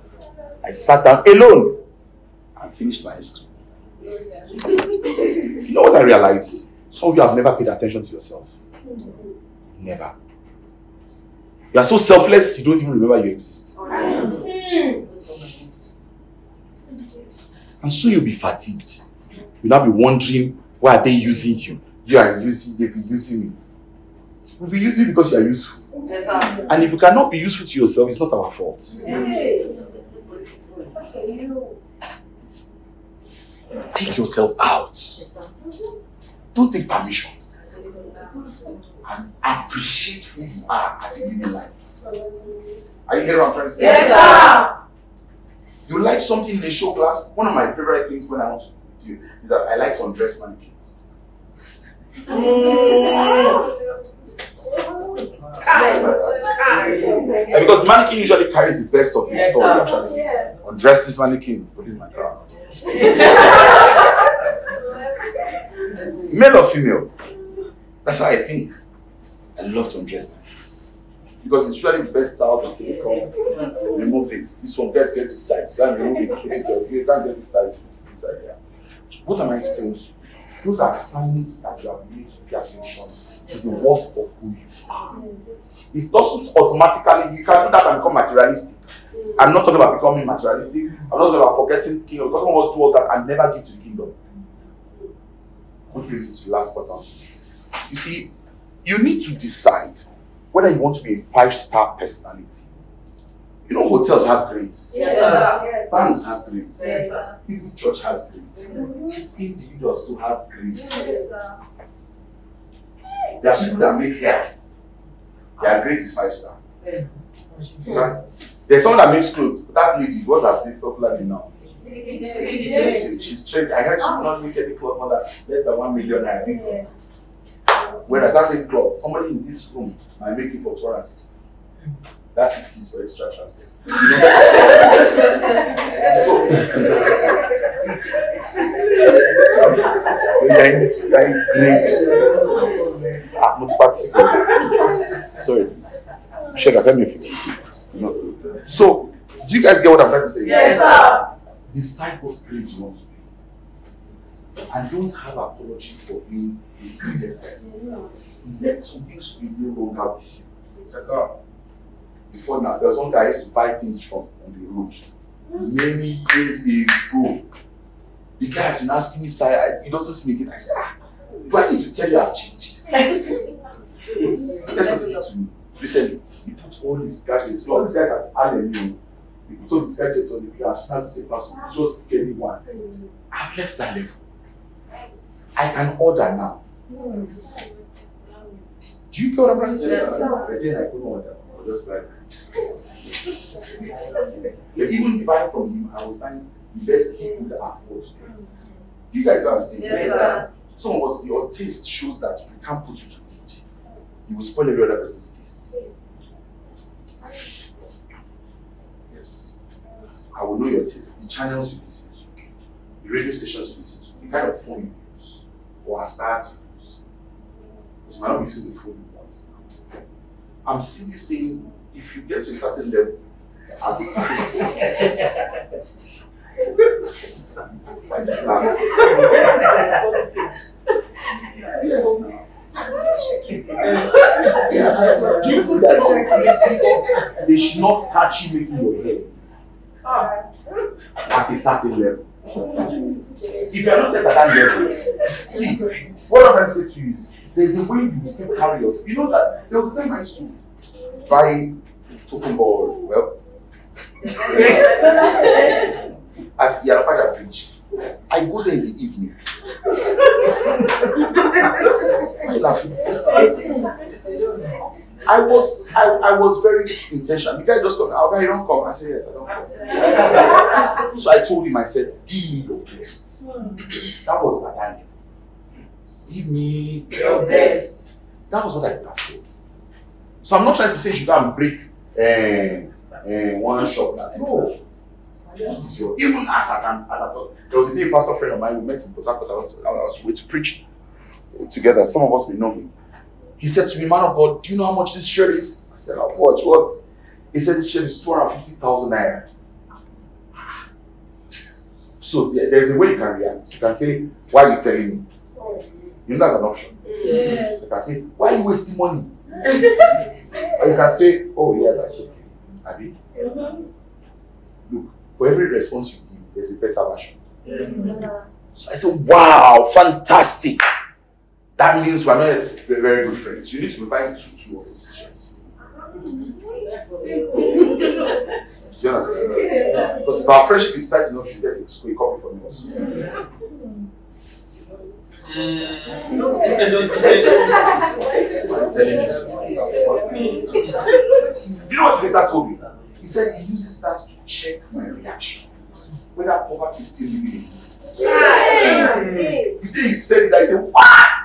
I sat down alone and finished my ice cream. You know what I realized? Some of you have never paid attention to yourself. Never. You are so selfless, you don't even remember you exist. And soon you'll be fatigued. You'll now be wondering why are they using you? You are using, they'll be using me. We'll be using because you are useful. Yes, sir. And if you cannot be useful to yourself, it's not our fault. Hey. Take yourself out. Don't take permission. And appreciate who you are as a human life. Are you hearing what I'm trying to say? Yes, sir. You like something in a show class? One of my favorite things when I want to do is that I like to undress mannequins. And because mannequin usually carries the best of the Yes, story sir. actually. Undress this mannequin, put it in my car. Male or female? That's how I think. I love to undress mannequins. Because it's usually the best style to take off. Remove it. This one get get this size. Go and remove it, put it there. You can't get this size, put it inside there. What am I saying to you? Those are signs that you are willing to pay attention to the worth of who you are. It doesn't automatically, you can do that and become materialistic. I'm not talking about becoming materialistic. I'm not talking about forgetting kingdom. Of us do all that and never give to the kingdom. What brings to the last part? You see, you need to decide whether you want to be a five-star personality. You know, hotels have grades. Yes, sir. Banks have grades. Yes, sir. Even church has grades. Mm-hmm. Individuals too have grades. Yes, sir. There are people that make hair. Their grade is five star. Right? There's someone that makes clothes. That lady, what's her name popular name now? She's straight. I heard she will not make any cloth more than less than one million naira. Whereas that same cloth, somebody in this room might make it for 260. That 60 is for extra transport. You know? so, you're in, you're in grade. Multi-party. Sorry, please. Shut up, let me fix it. You know? So, do you guys get what I'm trying to say? Yes, sir. Decide what grade you want to be. And don't have apologies for being a greedy person. Let some things be no longer with you. Yes, sir. Before now, there was one guy I used to buy things from on the road. Many years ago. The guy has been asking me, sir, he doesn't see me again. I said, ah, do I need to tell you I've changed? That's what he to me. Recently, he put all his gadgets, all these guys at LMU, he put all his gadgets on the and snapped the classroom. Just pick anyone. I've left that level. I can order now. Do you get what I'm trying to say? Yes, sir? Again, I couldn't order. I was just like, But even buying from him, I was buying the best he could afford. You guys to see. Yes, sir. Some of us, your taste shows that we can't put you to good. You will spoil every other person's taste. Yes. I will know your taste. The channels you listen to, the radio stations you listen to, the kind of phone you use, or aspire to use. Because you might not be using the phone you want. I'm simply saying, if you get to a certain level, as a Christian, yes, you know that some places they should not catch you making your hair at a certain level? If you are not at that level, see, what I'm trying to say to you is there's a way you still carry yourself. You know that there was a time I used to buy ball, well, at Yanapada Bridge. I go there in the evening. Why you laughing? I was I, I was very intentional. The guy just told me, oh, I'll buy you don't come. I said, Yes, I don't come. so I told him, I said, Give me your best. Hmm. That was Zadani. Give me Your best. that was what I preferred. So I'm not trying to say you should go and break uh, uh, one shop. No. Is your even as at an as I thought there was a day a pastor friend of mine we met in Port Harcourt. I was I was going to preach together. Some of us may know him. He said to me, "Man of God, do you know how much this shirt is?" I said, "How much? What?" He said, "This shirt is two hundred fifty thousand naira." So there- there's a way you can react. You can say, "Why are you telling me?" You know that's an option. Yeah. You can say, "Why are you wasting money?" Or you can say, "Oh yeah, that's okay." Abi, look, for every response you give, there's a better version. So I said, "Wow, fantastic!" That means we're not very, very good friends. You need to be buying two two of these shirts. Do you understand? Because if our friendship is tight enough, you should get a school you. Know what Later told me? He said he uses that to check my reaction. Whether poverty is still living in me. The day he said it, I said, What?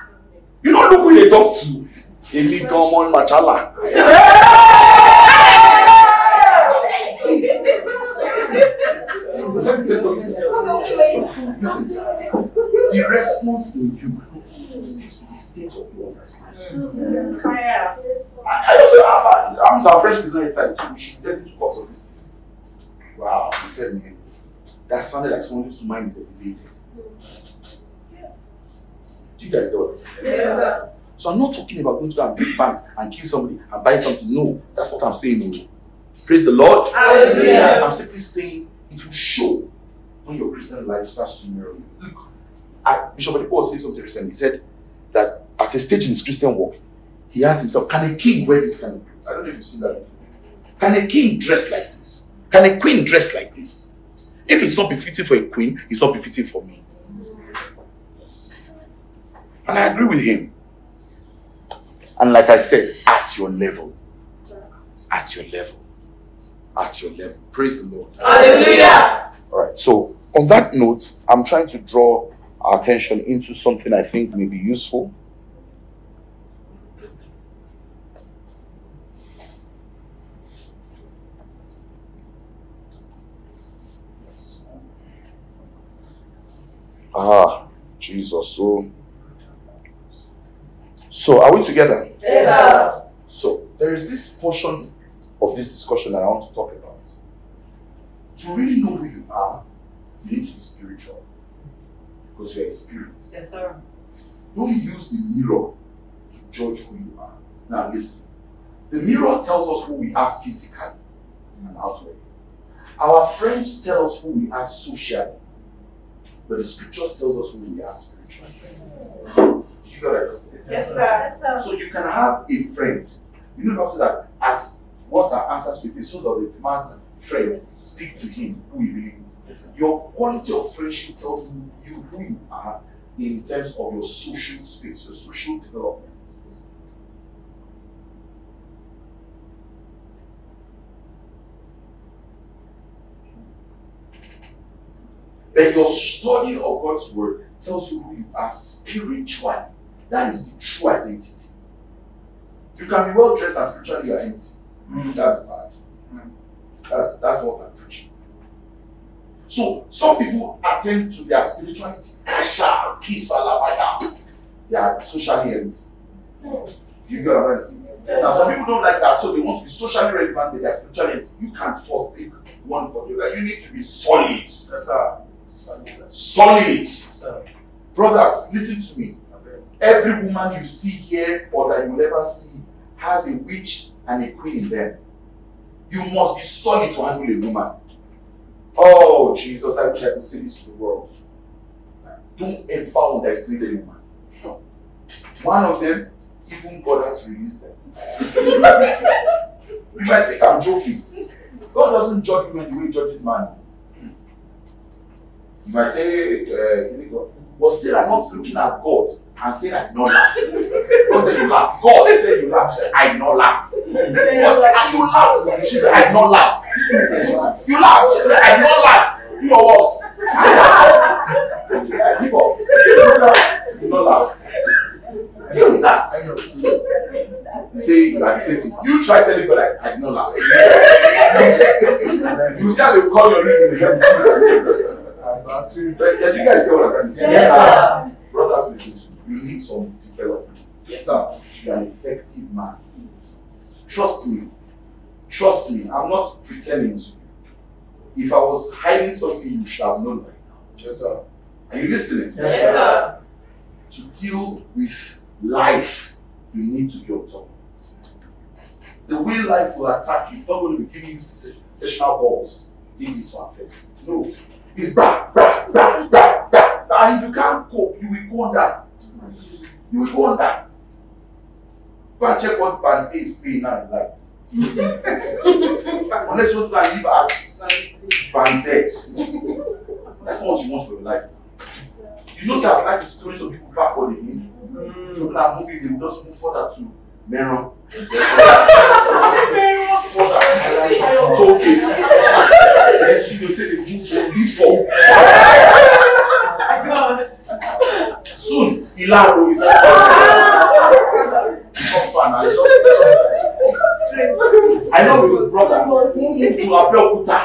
You don't look who they talk to. Emi Gomon Machala. Listen, the response in you speaks to the state of your understanding. I, I also have, I'm sorry, friendship is not a time, so we should get into cups of these things. Wow, he said, man, that sounded like someone whose mind is elevated. Do you guys get what I'm saying? So I'm not talking about going to go and break bank and kill somebody and buy something. No, that's what I'm saying. Praise the Lord. Hallelujah. I'm simply saying it will show when your Christian life starts to mirror you. I, Bishop Oyedepo said something recently. He said that at a stage in his Christian walk, he asked himself, Can a king wear this kind of clothes? I don't know if you've seen that. Can a king dress like this? Can a queen dress like this? If it's not befitting for a queen, it's not befitting for me. Yes. And I agree with him. And like I said, at your level. At your level. At your level. Praise the Lord. Hallelujah. All right. So, on that note, I'm trying to draw our attention into something I think may be useful. Ah, Jesus. So, so are we together? Yes, sir. So there is this portion of this discussion that I want to talk about. To really know who you are, you need to be spiritual. Because you're a spirit. Yes, sir. Don't use the mirror to judge who you are. Now listen. The mirror tells us who we are physically and outwardly. Our friends tell us who we are socially. But the scriptures tells us who we are spiritually. Did you get what I just said? Yes, sir. So you can have a friend. You know also that as water answers with it, so does a man's friend speak to him who he really is. Your quality of friendship tells you, who you are in terms of your social space, your social development. But your study of God's word tells you who you are spiritually. That is the true identity. You can be well dressed and spiritually you are empty. Mm, that's bad. Mm. That's that's what I'm preaching. So some people attend to their spirituality. Kasha, alabaya. They are socially empty. You get what I'm saying? Now some people don't like that, so they want to be socially relevant, but they are spiritually empty. You can't forsake one for the other. You need to be solid. Yes, sir. Solid. Brothers, listen to me. Every woman you see here or that you will ever see has a witch and a queen in them. You must be solid to handle a woman. Oh, Jesus, I wish I could say this to the world. Don't ever underestimate any woman. One of them, even God had to release them. you might think I'm joking. God doesn't judge women the way he judges man. You might say, uh, was Sarah not looking at God and saying, I did not laugh? God said, You laugh. God said, You laugh. I did not laugh. God said, And you laugh. She said, I did not laugh. You laugh. She said, I did not laugh. You know what? I give up. You did not laugh. Deal with that. You say, you are the same thing. You try telling God, I, I did not laugh. you see how they call your name in heaven. So, yeah, do you guys get what I'm trying to say? Yes, sir. Brothers, listen to me. You need some development. Yes, sir. To be an effective man. Trust me. Trust me. I'm not pretending to you. If I was hiding something, you should have known by now. Yes, sir. Are you listening? Yes, sir. To deal with life, you need to be on top of it. The way life will attack you, it's not going to be giving you sessional balls. Take this one first. No. It's bra, bra, bra, bra, bra. And if you can't cope, you will go under. You will go under. Go and check what band A is paying now in lights. Unless you want to go and live as band Z. That's not what you want for your life. You know that life is throwing some people backward again. Some people are moving, they will just move further to Meron. further to toll gates. Then see, they say they move from. Soon, Ilaro is not far. Not now, it's just, just I know my brother who moved to Abeokuta.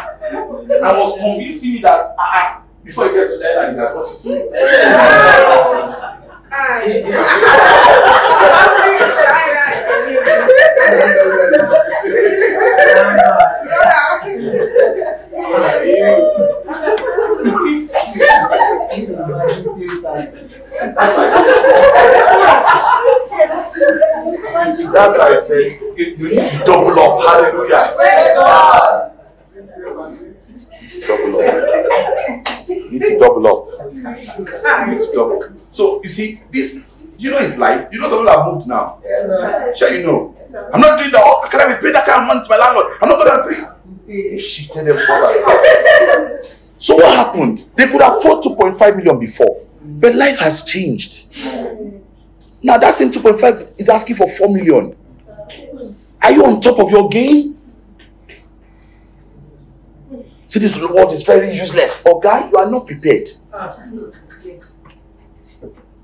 And was convincing me that ah, ah, before he gets to the island, he has got it That's I said, that's why I said you need to double up. Hallelujah. You need to double up. You need to double up. You need to double. So you see, this do you know his life? You know some people have moved now. Sure you know. I'm not doing that. Oh, can I be paying that kind of money to my landlord? I'm not gonna pay. Shifted them forward. So what happened? They could afford 2.5 million before, but life has changed. Now that same 2.5 is asking for 4 million. Are you on top of your game? See, this word is very useless. Oh, guy, you are not prepared.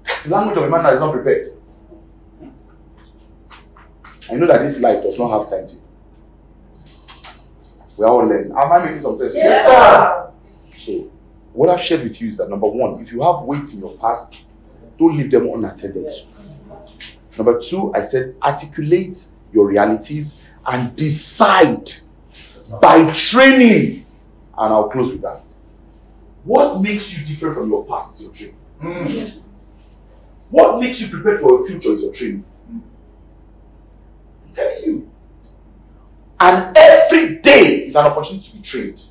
That's the language of a man that is not prepared. I know that this life does not have time to. We are all learning. Am I making some sense? Yes, sir. So, what I've shared with you is that number one, if you have weights in your past, don't leave them unattended to. Number two, I said articulate your realities and decide by training. And I'll close with that. What makes you different from your past is your training. Mm. What makes you prepared for your future is your training. I'm telling you. And every day is an opportunity to be trained.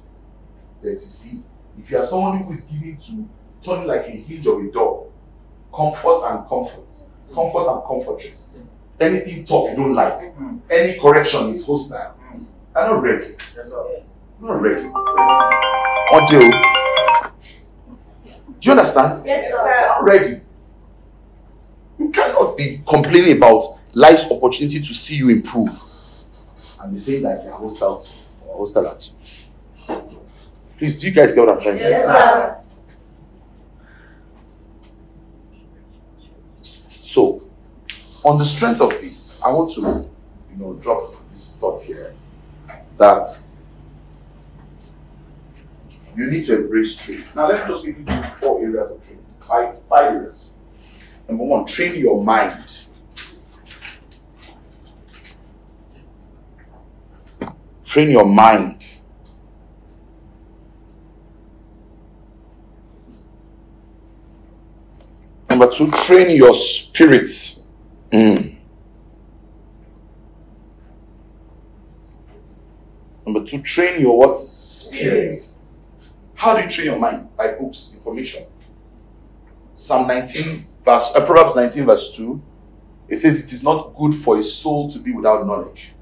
There to see if you are someone who is given to turning like a hinge of a door, comfort and comfort, comfort and comfortress. Anything tough you don't like, Mm. any correction is hostile. Mm. I'm not ready. Yes, sir. I'm not ready. Until do you understand? Yes, sir. I'm sir. not ready. You cannot be complaining about life's opportunity to see you improve and be saying that they are hostile to- or hostile at you. Please, do you guys get what I'm trying to say? Yes, sir. So, on the strength of this, I want to, you know, drop this thought here that you need to embrace training. Now, let me just give you four areas of training, five, five areas. Number one, train your mind. Train your mind. Number two, train your spirit. Mm. Number two, train your what? Spirit. How do you train your mind? By books, information. Psalm 19, verse uh, Proverbs 19, verse 2. It says it is not good for a soul to be without knowledge.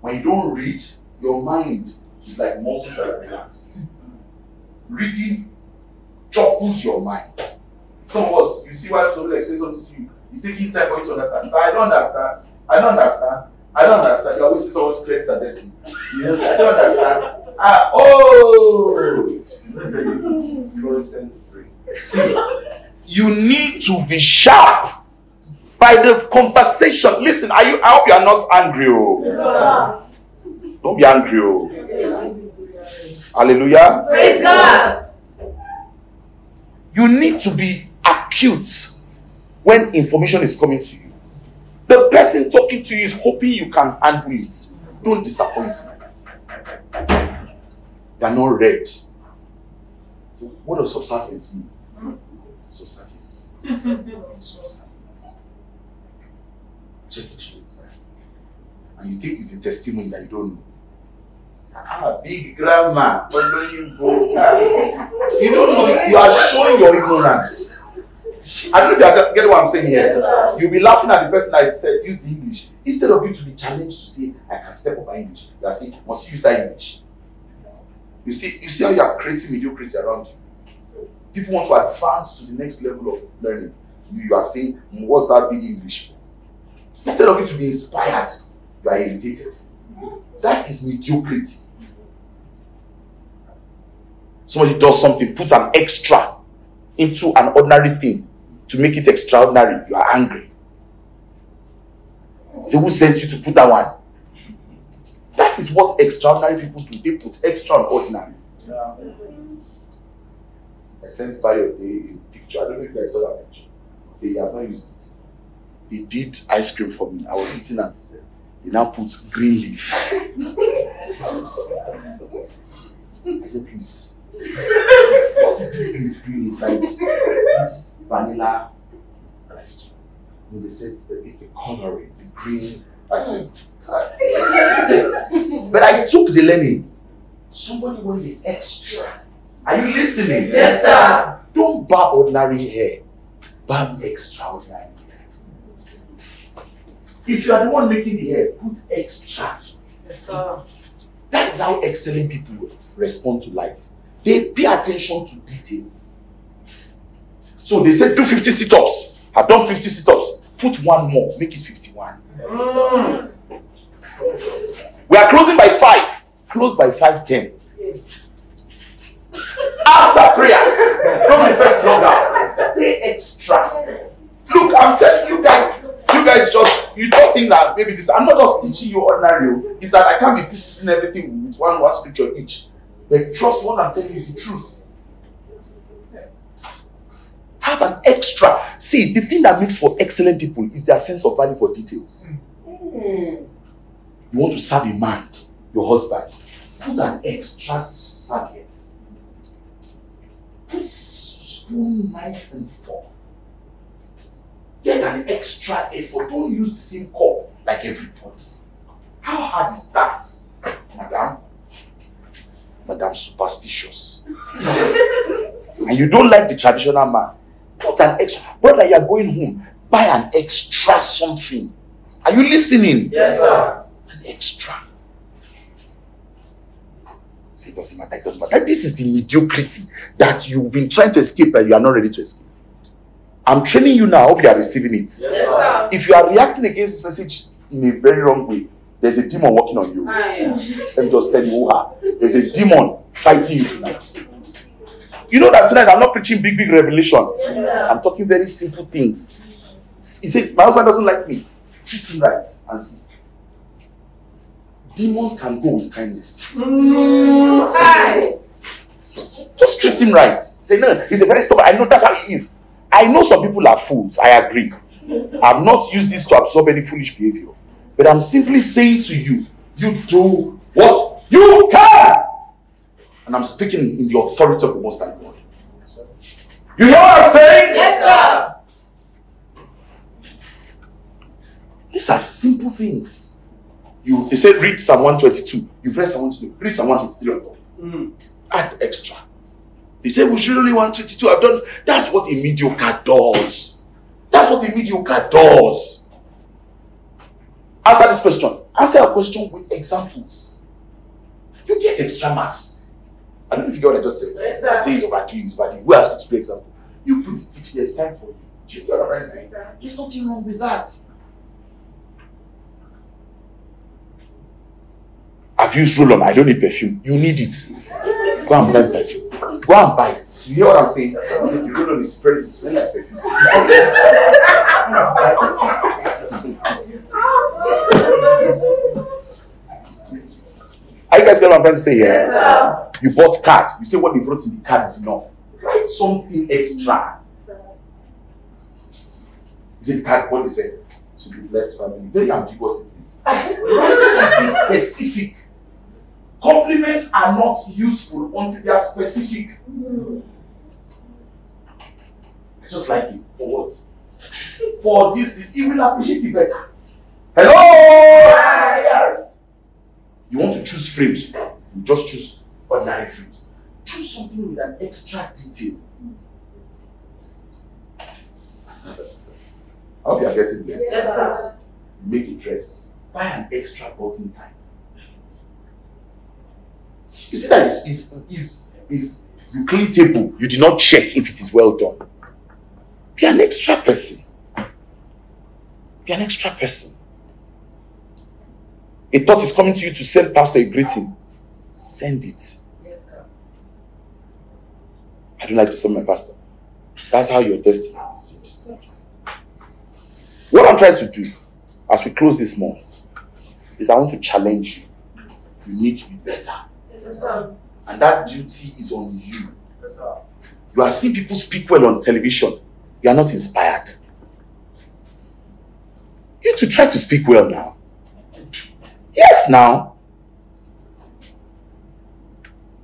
When you don't read, your mind is like muscles that are relaxed. Reading chopples your mind. Some of us, you see why somebody like saying something to you, it's taking time for you to understand. So I don't understand. I don't understand. I don't understand. You're wasting someone's credit and destiny. You know, I don't understand. Ah, oh! Fluorescent brain. See, you need to be sharp by the conversation. Listen, are you? I hope you are not angry. Oh. Don't be angry. Oh. Hallelujah. Praise God. You need to be acute when information is coming to you. The person talking to you is hoping you can handle it. Don't disappoint him. You are not ready. So, what does subservience mean? Subservience. Subservience. Check show inside. And you think it's a testimony that you don't know. Ah, big grandma. You don't know. You are showing your ignorance. I don't know if you are getting what I'm saying here. You'll be laughing at the person that said use the English. Instead of you to be challenged to say, I can step up my English, you are saying, must use that English? You see, you see how you are creating mediocrity around you. People want to advance to the next level of learning. You, you are saying, what's that big English for? Instead of you to be inspired, you are irritated. That is mediocrity. Somebody does something, puts an extra into an ordinary thing to make it extraordinary. You are angry. Say, who sent you to put that one? That is what extraordinary people do. They put extra on ordinary. Yeah. I sent by your a picture. I don't know if guys saw that picture. He has not used it. They did ice cream for me. I was eating at they now put green leaf. I said, please. What is this leaf doing inside this vanilla ice cream? And they said it's the, it's the coloring, the green. I said, "Ah." but I took the learning. Somebody want the extra. Are you listening? Yes, sir. Don't barb ordinary hair. Barb extraordinary hair. If you are the one making the hair, put extra. to. Yes, sir. That is how excellent people respond to life. They pay attention to details. So they said do 50 sit-ups. I've done 50 sit-ups. Put one more, make it 51. Mm. We are closing by 5. Close by 5:10. After prayers, don't be first log out. Stay extra. Look, I'm telling you guys, you guys just you just think that maybe this. I'm not just teaching you ordinary. oh. Is that I can't be piecing everything with one one scripture each. But trust what I'm telling you is the truth. Have an extra. See, the thing that makes for excellent people is their sense of value for details. Mm. You want to serve a man, your husband, put an extra serviette. Put spoon, knife, and fork. Get an extra effort. Don't use the same cup like everybody. How hard is that, madam? Madam superstitious. and you don't like the traditional man. Put an extra. Brother, you are going home. Buy an extra something. Are you listening? Yes, sir. an extra. Say it doesn't matter, it doesn't matter. This is the mediocrity that you've been trying to escape and you are not ready to escape. I'm training you now, I hope you are receiving it. Yes, sir. If you are reacting against this message in a very wrong way, there's a demon working on you. Aye. Let me just tell you who are. There's a demon fighting you tonight. You know that tonight I'm not preaching big, big revelation. Yes. I'm talking very simple things. He said, My husband doesn't like me. Treat him right and see. Demons can go with kindness. Mm. Aye. Just treat him right. Say, no, he's a very stubborn. I know that's how he is. I know some people are fools. I agree. I've not used this to absorb any foolish behavior. But I'm simply saying to you, you do what you can. And I'm speaking in the authority of the Most High God. You hear what I'm saying? Yes, sir. These are simple things. You they said read Psalm 122. You've read Psalm 122. Read Psalm 123 on top. Mm. Add extra. They say we should only 122. I've done. That's what a mediocre does. That's what a mediocre does. Answer this question. Answer a question with examples. You get extra marks. I don't know if you get what I just said. Yes, sir. Say it's overdoing, it's overdoing. Who asked you to play example? You put it if there's time for you. Do you get what I'm saying? There's nothing wrong with that. I've used roll on. I don't need perfume. You need it. Go and buy perfume. Go and buy it. You hear what I'm saying? The roll on is very it smells like perfume. Are you guys get what I'm trying to say here? Yes, sir. You bought card. You say what they brought in the card is enough. Write something extra. You say the card, what they said? To be blessed family. Very ambiguous statement. Write something specific. Compliments are not useful until they are specific. Just like it. For what? For this, this, he will appreciate it better. Hello? Yes. You want to choose frames, you just choose ordinary frames. Choose something with an extra detail. I hope you are getting this. Yes, sir. Make a dress. Buy an extra button tie. You see that is is you clean table. You did not check if it is well done. Be an extra person. Be an extra person. A thought is coming to you to send pastor a greeting. Send it. I don't like to send my pastor. That's how your destiny is. What I'm trying to do as we close this month is I want to challenge you. You need to be better. And that duty is on you. You are seeing people speak well on television. You are not inspired. You to try to speak well now. Yes, now.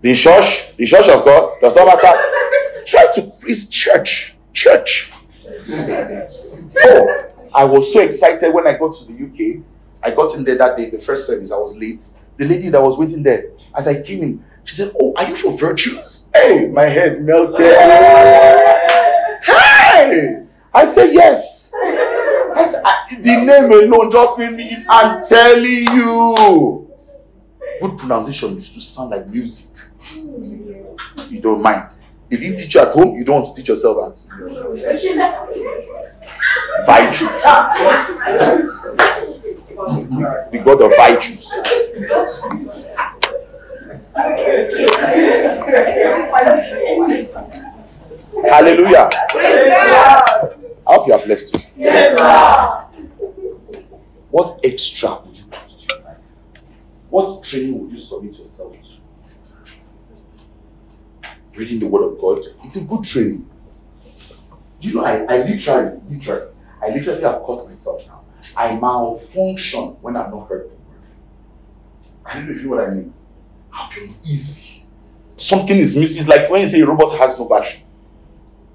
The church, the church of God does not matter. Try to please church. Church. Oh, I was so excited when I got to the UK. I got in there that day, the first service, I was late. The lady that was waiting there, as I came in, she said, Oh, are you for virtues? Hey, my head melted. Hey! I said, Yes. The name alone just made me. I'm telling you. Good pronunciation used to sound like music. You don't mind. They didn't teach you at home, you don't want to teach yourself at virtues. The God of virtues. Hallelujah. I hope you are blessed. Yes, sir. What extra would you put to your life? What training would you submit yourself to? Reading the Word of God. It's a good training. Do you know, I, I literally, literally, I literally have caught myself now. I malfunction when I've not heard the word. I don't know if you know what I mean. I've easy. Something is missing. It's like when you say a robot has no battery.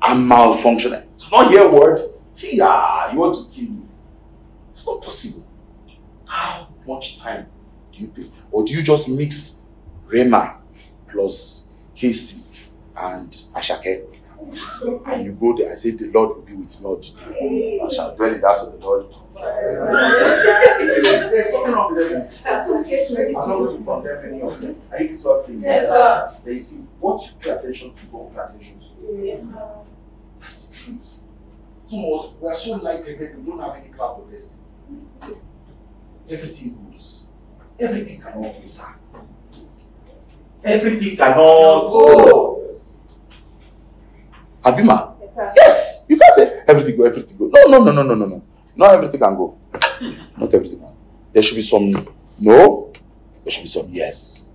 I'm malfunctioning. To not hear a word, yeah, you want to kill me. It's not possible. How much time do you pay? Or do you just mix Rema plus Casey and Ashake? And you go there and say, The Lord will be with me all today. I shall dwell in the house of the Lord. There's nothing wrong with them. I'm not going to condemn any of them. Are you I'm saying? Yes, sir. Then you see, what you pay attention to, what pay attention to. Yes, That's the truth. Some of us, we are so light-headed, we don't have any cloud for destiny. Everything goes. Everything cannot go, sir. Everything cannot go. Yes. Abima, Yes, sir. yes, you can't say everything go, everything go. No, no, no, no, no, no, no. Not everything can go. Not everything can. There should be some no, there should be some yes.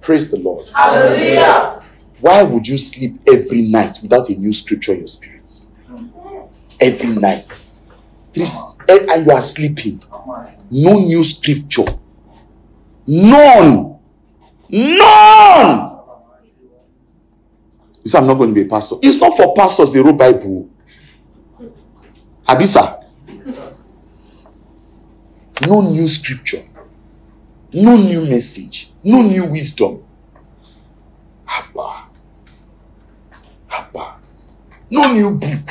Praise the Lord. Hallelujah. Why would you sleep every night without a new scripture in your spirit? Every night. Three, eh, and you are sleeping. no new scripture. None. None. He said i'm not going to be a pastor. It's not for pastors they wrote bible. Abisa no new scripture. No new message. No new wisdom. Abba. Abba. No new book.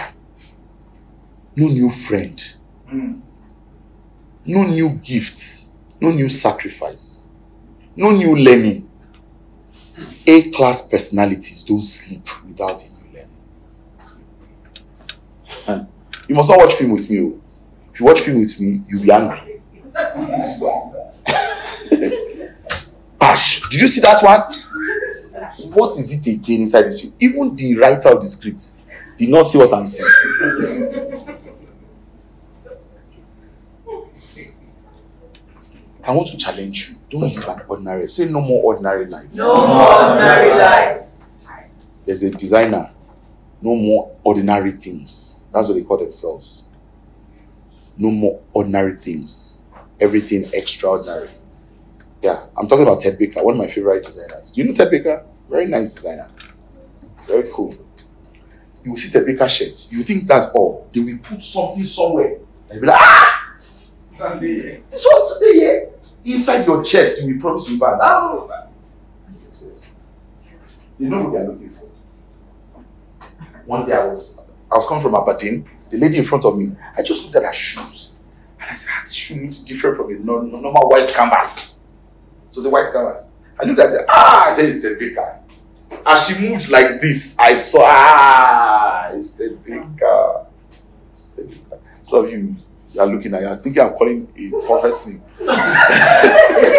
No new friend. Mm. No new gifts. No new sacrifice. No new learning. A class personalities don't sleep without a new learning. You must not watch film with me. oh. If you watch film with me, you'll be angry. Ash, did you see that one? What is it again inside this film? Even the writer of the script did not see what I'm saying. I want to challenge you. Don't live an ordinary. Say no more ordinary life. No more ordinary life. There's a designer. No more ordinary things. That's what they call themselves. No more ordinary things. Everything extraordinary. Yeah, I'm talking about Ted Baker, one of my favorite designers. Do you know Ted Baker? Very nice designer. Very cool. You will see Ted Baker shirts. You think that's all. They will put something somewhere. And you'll be like, ah, Sunday. this one today here. Inside your chest, you will promise you back. Ah. Yes. You know what they are looking for. One day I was I was coming from Aberdeen, the lady in front of me, I just looked at her shoes. And I said, ah, this shoe looks different from a no- no- normal white canvas. So the white canvas. I looked at it, ah, I said it's Ted Baker. As she moved like this, I saw, ah, it's Ted Baker. It's Ted Baker. Some of you, you are looking at it, I think I'm calling a prophet's name.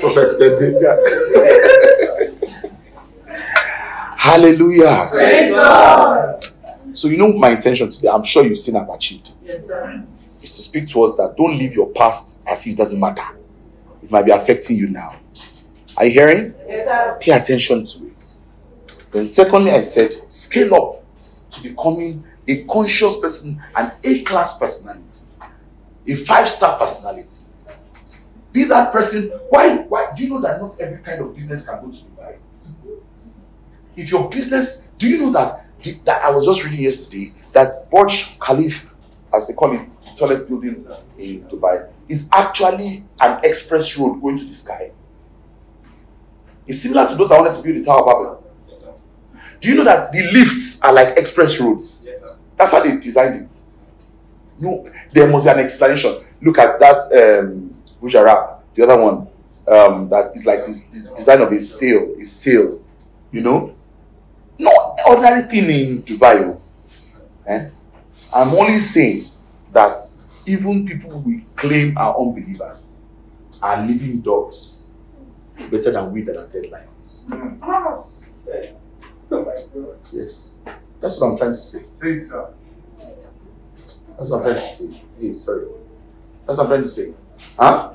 Prophet Baker. Hallelujah. Praise God. So you know my intention today. I'm sure you've seen I've achieved it. Yes, sir. Is to speak to us that don't leave your past as if it doesn't matter. It might be affecting you now. Are you hearing? Yes, sir. Pay attention to it. Then secondly, I said scale up to becoming a conscious person, an A-class personality, a five-star personality. Be that person. Why? Why? Do you know that not every kind of business can go to Dubai? If your business, do you know that that I was just reading yesterday that Burj Khalifa, as they call it, the tallest building in Dubai, is actually an express road going to the sky. It's similar to those that wanted to build the Tower of Babel. Do you know that the lifts are like express roads? Yes, sir. That's how they designed it. No, there must be an explanation. Look at that um Burj Al Arab, the other one, um, that is like this, this design of a sail, a sail, you know? No ordinary thing in Dubai. oh. Eh? I'm only saying that even people we claim are unbelievers are living dogs better than we that are dead lions. Mm. Say. Oh my God. Yes. That's what I'm trying to say. Say it, sir. That's what I'm trying to say. Hey, sorry. That's what I'm trying to say. Huh?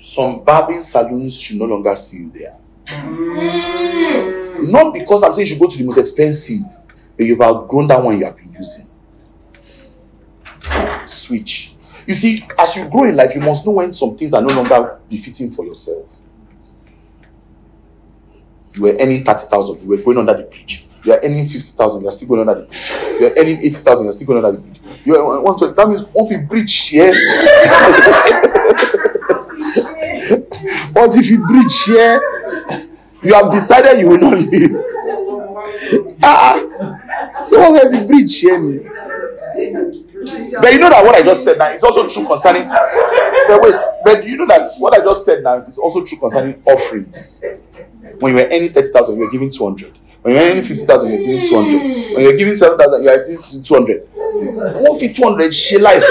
Some barbing saloons should no longer see you there. Mm. Not because I'm saying you should go to the most expensive, but you've outgrown that one you have been using. Switch. You see, as you grow in life, you must know when some things are no longer befitting for yourself. You were earning 30,000, you were going under the bridge. You are earning 50,000, you are still going under the bridge. You are earning 80,000, you are still going under the bridge. You are one to that means one fit bridge here. but if you bridge here, you have decided you will not leave. Ah, you won't have the bridge here. But you know that what I just said now is also true concerning. But wait, but do you know that what I just said now is also true concerning offerings? When you were earning 30,000, you were giving 200. When you were earning 50,000, you were giving 200. When you were giving 7,000, you were giving 200. One fit 200, share life.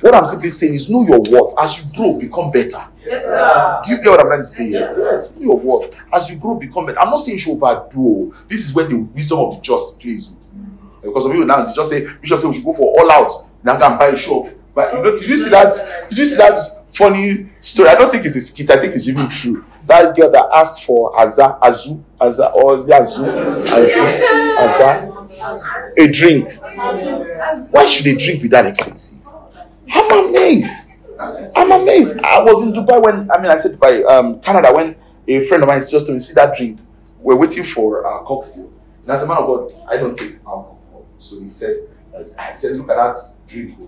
What I'm simply saying is know your worth. As you grow, become better. Yes, sir. Do you get what I'm trying to say? Yes, yes. Know your worth. As you grow, become better. I'm not saying you should overdo. This is where the wisdom of the just plays. Because some people now they just say Bishop say we should go for all out. Now and buy a show. But you know, did you see that? Did you see that funny story? I don't think it's a skit. I think it's even true. That girl that asked for Aza, Azu, Aza, or Azu, Azu, Aza, a drink. Why should a drink be that expensive? I'm amazed. I'm amazed. I was in Dubai when I mean I said Dubai, um, Canada when a friend of mine just told me see that drink. We're waiting for a cocktail. And as a man of God, I don't take alcohol. So he said, uh, I said, look at that drink.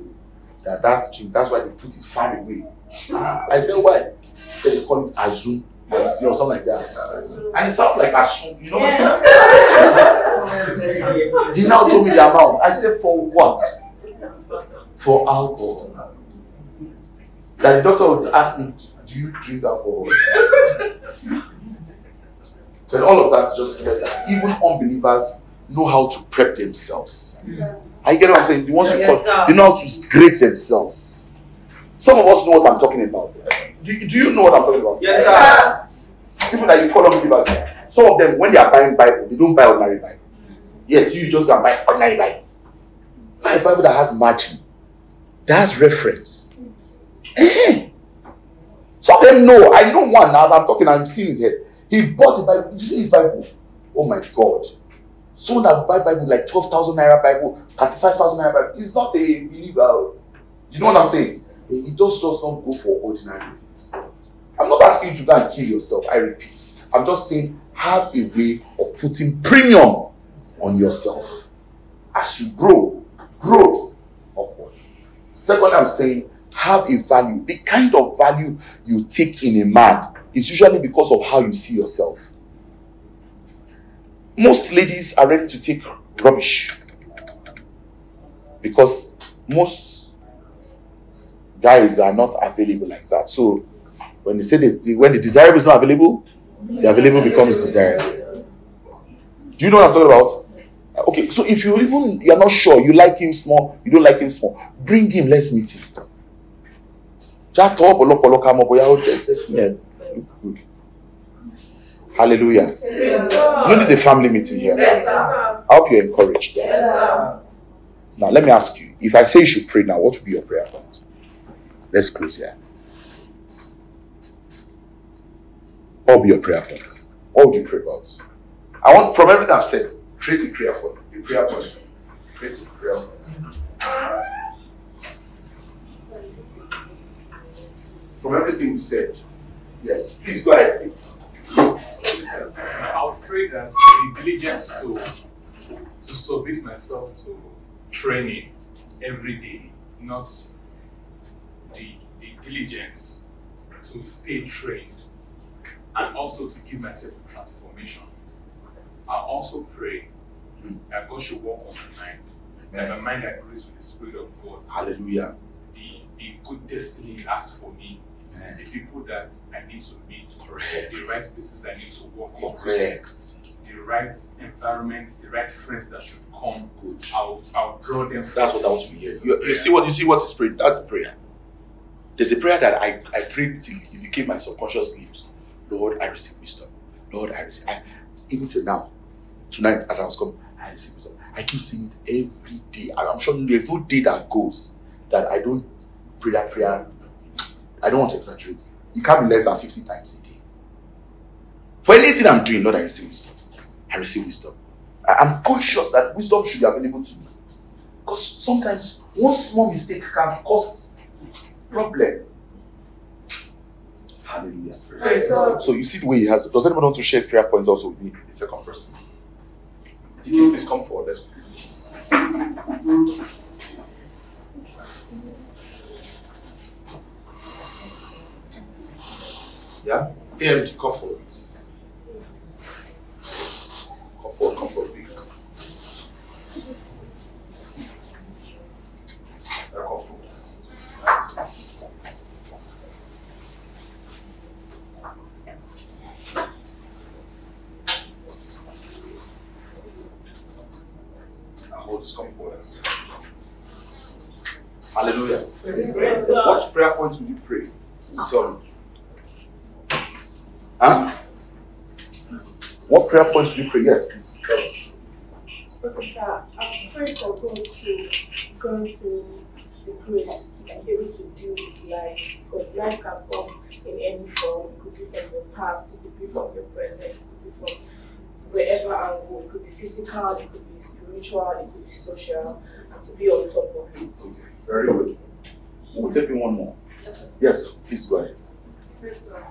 That that drink, that's why they put it far away. I said, why? He said, they call it Azun or something like that. And it sounds like Asun, you know? He now told me the amount. I said, for what? For alcohol. That the doctor would ask me, do you drink alcohol? so all of that just say that even unbelievers know how to prep themselves. Mm-hmm. Are you get what I'm saying? The ones who Yes, call, sir. they know how to grade themselves. Some of us know what I'm talking about. Do, do you know what I'm talking about? Yes, sir. People that you call unbelievers, some of them, when they are buying Bible, they don't buy ordinary Bible. Yes, you just go and buy ordinary Bible. Buy a Bible that has margin, that has reference. Some of them know. I know one as I'm talking, I'm seeing his head. He bought a Bible. You see his Bible? Oh my God. Someone that buy Bible like 12,000 naira Bible, 35,000 naira Bible, he's not a believer. You know what I'm saying? He just does not go for ordinary things. I'm not asking you to go and kill yourself. I repeat. I'm just saying have a way of putting premium on yourself. As you grow, grow upward. Second, I'm saying have a value. The kind of value you take in a man is usually because of how you see yourself. Most ladies are ready to take rubbish because most guys are not available like that. So when they say that when the desirable is not available, the available becomes desirable. Do you know what I'm talking about? Uh, okay, so if you even you're not sure, you like him small, you don't like him small, bring him, let's meet him. Just talk, let's- him. Good. Hallelujah. You know, this is a family meeting here. Yes, sir. I hope you're encouraged. Yes, sir. Now, let me ask you if I say you should pray now, what would be your prayer point? Let's close here. What would be your prayer point? What would you pray about? I want, from everything I've said, create a prayer point. A prayer point. Create a prayer point. From everything we said, yes, please go ahead. I'll pray that the diligence to to submit myself to training every day, not the, the diligence to stay trained and also to give myself a transformation. I also pray that God should work on my mind, that my mind agrees with the Spirit of God, Hallelujah. the, the good destiny He has for me, the people that I need to meet, Correct. the right places I need to work Correct. the right environment, the right friends that should come. Good. I'll, I'll draw them. That's what I want to be hearing. You, you see what you see what is praying? That's the prayer. There's a prayer that I, I prayed till it became my subconscious lips. Lord, I receive wisdom. Lord, I receive I, even till now, tonight as I was coming, I receive wisdom. I keep seeing it every day. I'm sure there's no day that goes that I don't pray that prayer. I don't want to exaggerate. It can't be less than 50 times a day. For anything I'm doing, Lord, I receive wisdom. I receive wisdom. I- I'm conscious that wisdom should be available to me. Because sometimes one small mistake can cause problem. Hallelujah. Praise God. So you see the way he has. Does anyone want to share his prayer points also with me? The second person. Did you please come forward? Let's quickly do this. Yeah? AMD, come forward. please. Come forward, come forward, big. Yeah, come forward. Hold this, come forward. Hallelujah. What prayer points would you pray? Tell me. Huh? What prayer points would you pray? Yes, please. Tell us. Okay, sir. I pray for God to grant me the grace to be able to deal with life because life can come in any form. It could be from your past, it could be from your present, it could be from wherever angle. It could be physical, it could be spiritual, it could be social, and to be on top of it. Okay, very good. We'll take in one more. Yes, please go ahead.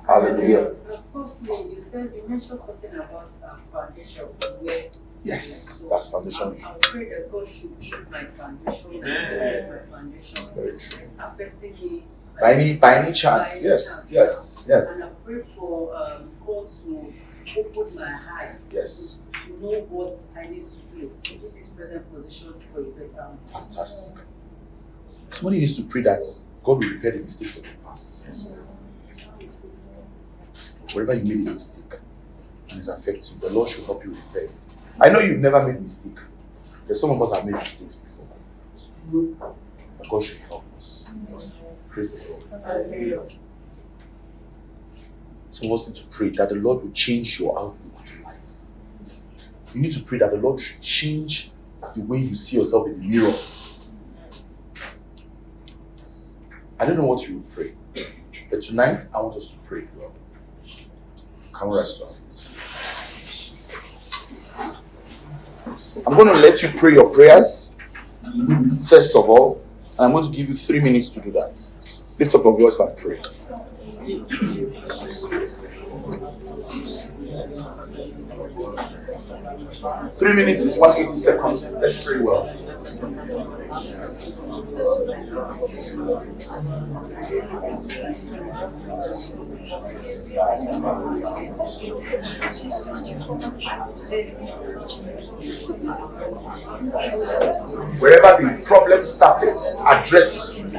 Hallelujah. You said you mentioned something about foundation Yes, that's foundation. I pray that God should be my foundation, Amen. my foundation. Very true. It's affecting me By any by any chance. By any Yes, chance. yes, And yes, I pray for um, God to open my eyes yes. to know what I need to do to do this present position for a better. Fantastic. Somebody needs to pray that God will repair the mistakes of the past. Wherever you made a mistake and it's affecting you, the Lord should help you repair it. I know you've never made a mistake. There's some of us have made mistakes before. But God should help us. Praise the Lord. Some of us need to pray that the Lord will change your outlook to life. You need to pray that the Lord should change the way you see yourself in the mirror. I don't know what you will pray, but tonight I want us to pray. Come rest our. I'm going to let you pray your prayers first of all, and I'm going to give you three minutes to do that. Lift up your voice and pray. Three minutes is 180 seconds. Let's pray well. Wherever the problem started, address it.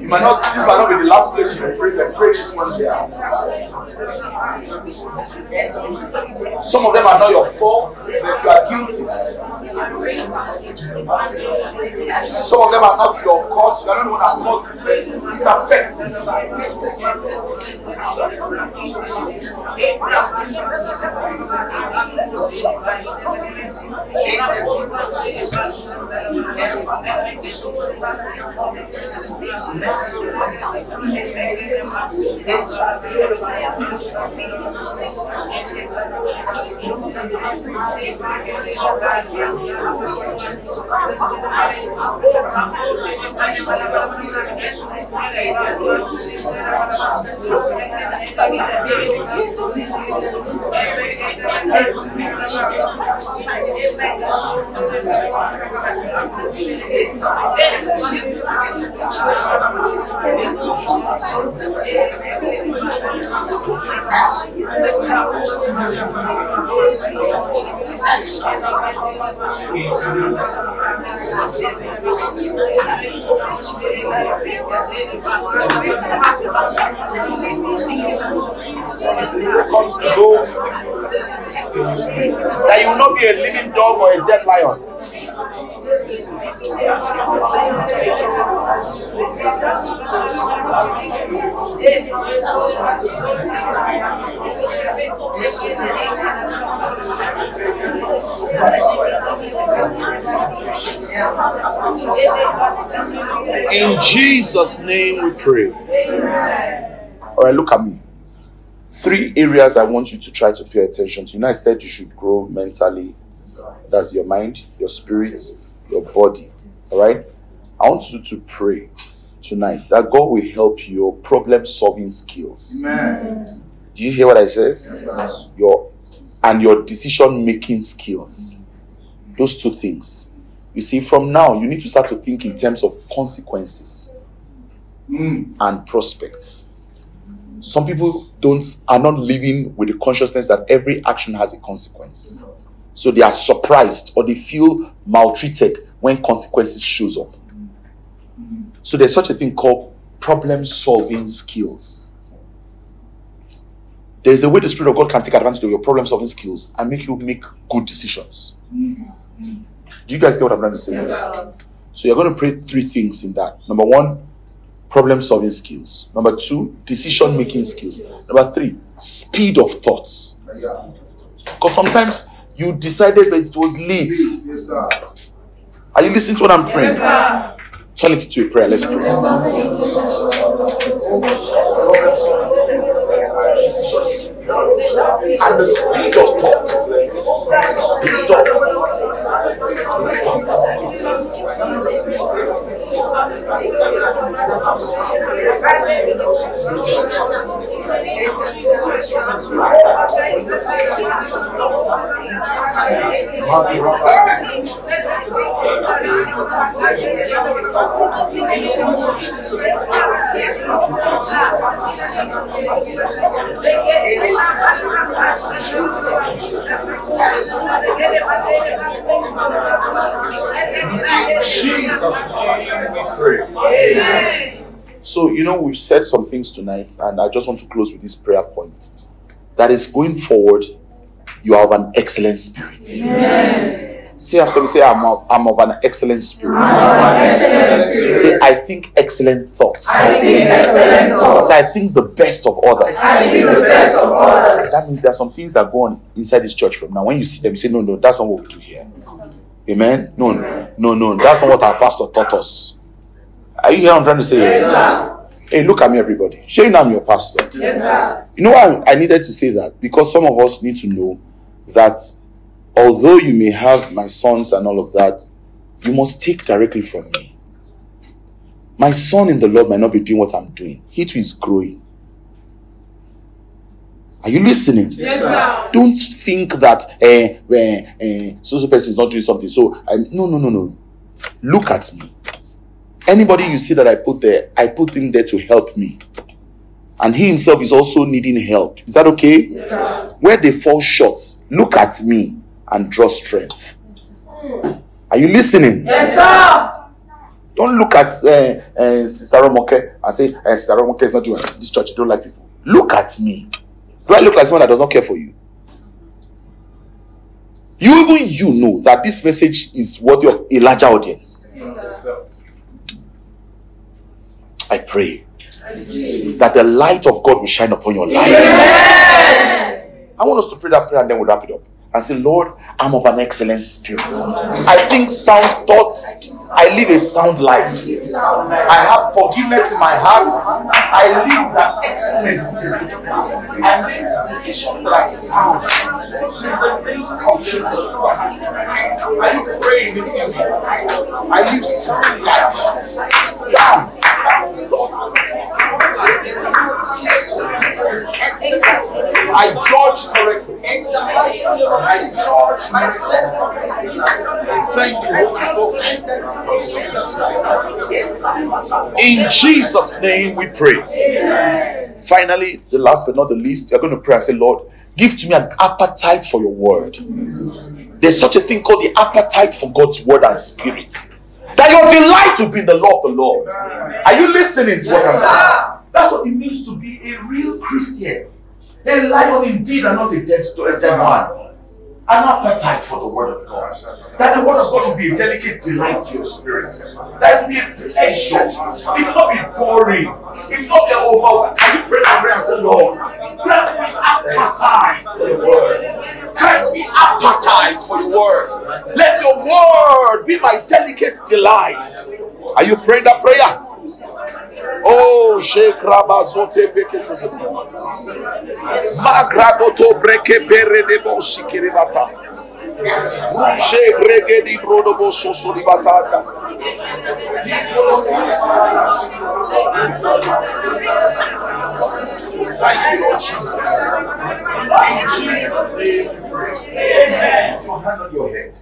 You might not, this might not be the last place you pray, but pray this one there. Some of them are not your fault, but you are guilty. Some of them are not your cause, you are not the one that caused it, it's affecting. Sixty seconds to go. 60 seconds. That you will not be a living dog or a dead lion. In Jesus' name we pray. All right, look at me. Three areas I want you to try to pay attention to. You know, I said you should grow mentally. That's your mind, your spirit, your body. All right. I want you to pray tonight that God will help your problem solving skills. Amen. Do you hear what I said? Yes, sir. Your and your decision making skills. Those two things. You see, from now you need to start to think in terms of consequences Mm. and prospects. Some people don't are not living with the consciousness that every action has a consequence. So they are surprised or they feel maltreated when consequences shows up. So there's such a thing called problem solving skills. There's a way the Spirit of God can take advantage of your problem solving skills and make you make good decisions. Do you guys get what I'm trying to say? So you're going to pray three things in that. Number one, problem solving skills. Number two, decision making skills. Number three, speed of thoughts. Because sometimes you decided that it was late. Yes, sir. Are you listening to what I'm praying? Turn it into a prayer. Let's pray. And the speed of thoughts. Speed of Jesus' we pray. So, you know, we've said some things tonight, and I just want to close with this prayer point. That is going forward, you have an excellent spirit. Say after me, say, I'm of, I'm of an excellent spirit. Say, I think excellent thoughts. I think excellent thoughts. Say, I think the best of others. I think the best of others. That means there are some things that go on inside this church from now. When you see them, you say, No, no, that's not what we do here. Amen? No, no, no, that's not what our pastor taught us. Are you here? I'm trying to say? Yes, sir. Hey, look at me, everybody. Share now I'm your pastor. Yes, sir. You know why I needed to say that? Because some of us need to know that although you may have my sons and all of that, you must take directly from me. My son in the Lord might not be doing what I'm doing, he too is growing. Are you listening? Yes, sir. Don't think that eh, eh, eh, so so person is not doing something. So I no no no no. Look at me. Anybody you see that I put there, I put him there to help me. And he himself is also needing help. Is that okay? Yes, sir. Where they fall short, look at me and draw strength. Are you listening? Yes, sir. Don't look at uh, uh, Sister Romoke and say, uh, Sister Romoke is not doing this church. You don't like people. Look at me. Do I look like someone that does not care for you? You even you know that this message is worthy of a larger audience. I pray that the light of God will shine upon your life. I want us to pray that prayer and then we'll wrap it up. And say, Lord, I'm of an excellent spirit. I think sound thoughts. I live a sound life. I have forgiveness in my heart. I live an excellent. I make decisions that are sound. Are you praying this evening? I live sound life. Sound. I judge correctly. I judge myself. Thank you, Holy Ghost. In Jesus' name we pray. Finally, the last but not the least, you're going to pray and say, Lord, give to me an appetite for your word. There's such a thing called the appetite for God's word and spirit. That your delight will be in the law of the Lord. Are you listening to what I'm saying? That's what it means to be a real Christian. A lion indeed and not a dead, dead one. An appetite for the word of God. That the word of God will be a delicate delight to your spirit. That will be a pleasure. It's not be boring. It's not be over. Can you pray and pray and say, Lord, grant me appetite for your word. Grant me appetite for your word. Let your word be my delicate delight. Are you praying that prayer? Oh, Sheikh Rabazote Beke Magradoto Breke Pere de Boshikiribata. Sheikh Rege di Brodobo Sosolibata. Thank you, Lord Jesus. In Jesus' name. Amen. Your hand on your head.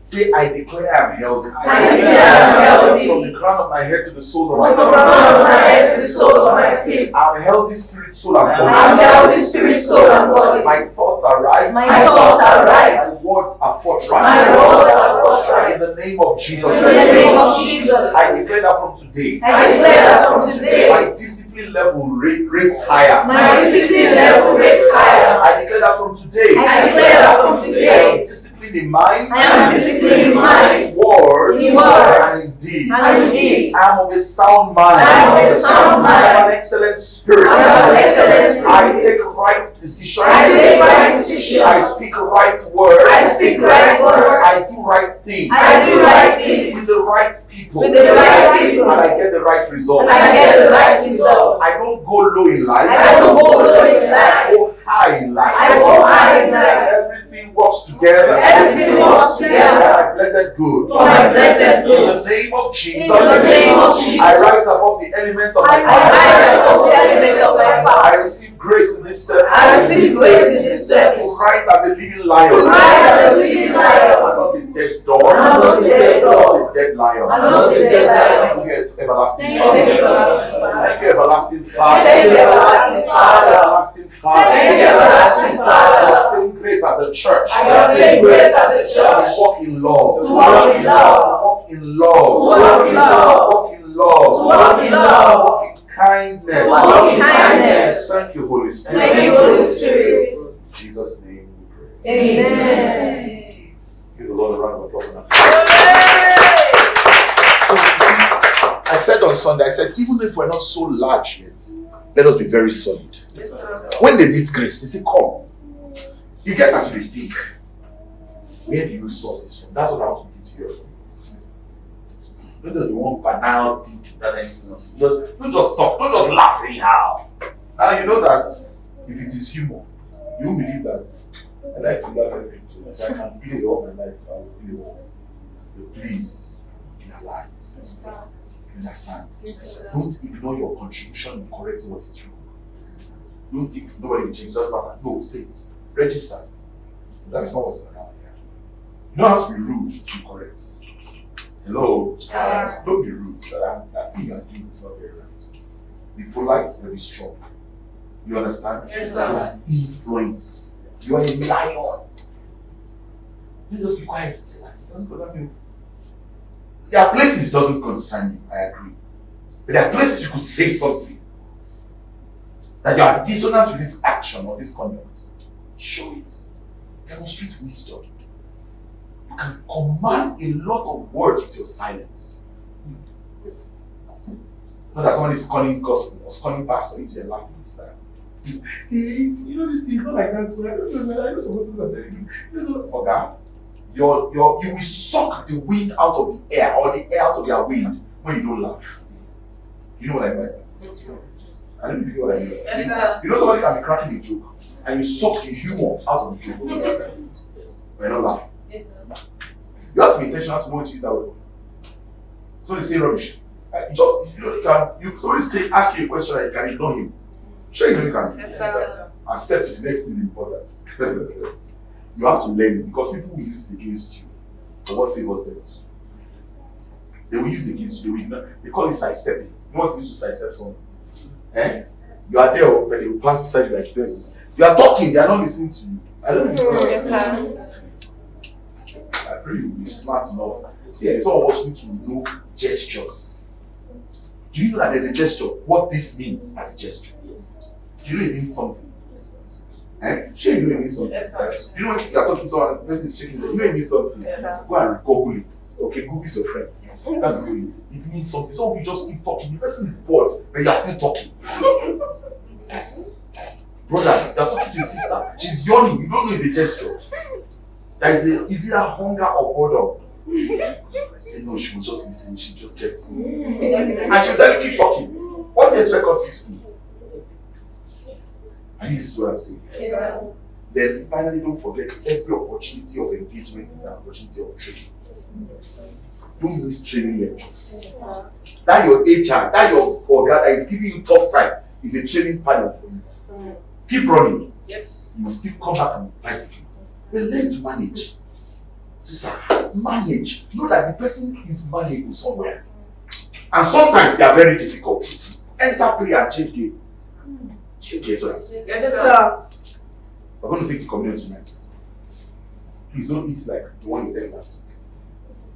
Say, I declare I am healthy. I declare I am healthy. From the crown of my head to the soles of my From the feet. crown of my head to the soles of my feet. I'm healthy spirit, soul, and body. I'm healthy spirit, soul, and body. My thoughts are right. My thoughts are right. My words are forthright. My words are forthright. In the name of Jesus. In the name of Jesus. I declare that from today. I declare that from today, My discipline level rate, rates higher. my discipline level rates higher. I declare that from today. I declare that from today, am disciplined in mind. I am disciplined in mind, Words. in words, And in deeds. and in deeds. I am of a sound mind. I am of a sound mind. I have an excellent spirit. I have an excellent spirit. I take right decisions. I take right decisions. I speak right words. I speak right words. I do right things. I do right things. With the right people. with the right people, And I get the right results. and I get the right results. I don't go low in life. I don't go low in life. I go high in life. I go high in life. Everything works together. Everything works together. For my blessed good. For my blessed In good. the name of Jesus, In the name of Jesus. I rise above the elements of my past. I rise above the elements of my past. I receive grace in this service. I receive grace in this service. to rise as a living lion. To rise as a living lion. I'm not a dead dog. I'm not a dead I'm not a dead lion. I'm not a dead lion. Thank you, everlasting Thank Father. you, everlasting Father. Thank you, everlasting Father. Thank you, everlasting Father. Everlasting Father. Thank you, everlasting Father. I obtain grace as a church. I obtain grace as a church. To walk in love. To walk in love. To walk in love. To walk in love. To walk in love. To walk in love. To walk in kindness. To walk in kindness. Thank you, Holy Spirit. Thank you, Holy Spirit. In Jesus' name we pray. Amen. Give the Lord a round of applause. now. So, you see, I said on Sunday, I said, even if we're not so large yet, let us be very solid. When they meet grace, they say, Come. You get as you think. Where do you source this from? That's what I want to give to you. Don't just be one banal thing that's anything else. Just, don't just stop. Don't just laugh anyhow. Now you know that if it is humor, you believe that I like to laugh at people. So I can play all my life. I will play all. But please, be alert. You understand? Don't ignore your contribution in correcting what is wrong. Don't think nobody will change. Doesn't matter. No, say it. Register. That's not what's around here. You don't have to be rude to correct. Hello? Yes. Don't be rude. That, thing you're doing is not very right. Be polite and be strong. You understand? Yes, You sir. are influence. You are a lion. You just be quiet and say that. It doesn't concern me. There are places it doesn't concern you. I agree. But there are places you could say something that you are dissonant with this action or this conduct. Show it. Demonstrate wisdom. You can command a lot of words with your silence. Not that someone is calling gospel or calling pastor into their laughing style. You know this thing is not like that. So I don't know. I know some persons are. You know, Oga, your, your, you will suck the wind out of the air or the air out of your wind when you don't laugh. You know what I mean? I don't know if you know what I mean. Yes, sir. You know somebody can be cracking a joke and you suck the humor out of the joke when you're not laughing. Yes, sir. You have to be intentional to know to use that word. So they say rubbish. Uh, just, you know, you can, you, somebody say, ask you a question and you can ignore him. Sure, you know you can do Yes, sir. And step to the next thing important. you have to learn because people will use it against you for what favors them. They will use it against you. They, will, they call it sidestepping. You what it means to sidestep someone? Eh? You are there, oh, but they will pass beside you like you don't exist. You are talking, they are not listening to you. I don't know if you know Yes, what sir. I pray you will be smart enough. See, some of us need to know gestures. Do you know that there's a gesture? What this means as a gesture? Do you know it means something? Eh? Sure, you means something. Yes, sir. You know when you're talking to someone, the person is shaking, their- you know it means something. Yes, sir. Go and Google it. Okay, Google is your friend. Go and Google it. It means something. Some of you just keep talking. The person is bored, but you are still talking. Brothers, you're talking to your sister. She's yawning. You don't know it's a gesture. That is a, is it a hunger or boredom? I say no, she was just listening. She just kept And she said, keep talking. What do you expect us to do? Are you to what I'm saying? Yes. Then finally, don't forget every opportunity of engagement is an opportunity of training. Don't miss training lectures. That your HR, that your organ that is giving you tough time is a training panel for you. Keep running. Yes. You will still come back and fight again. But learn to manage. Sister, manage. Know that the person is malleable somewhere. And sometimes they are very difficult. Enter prayer and change game. Do you get what I'm? Yes, sir. We're going to take the communion tonight. Please don't eat like the one you ate last week.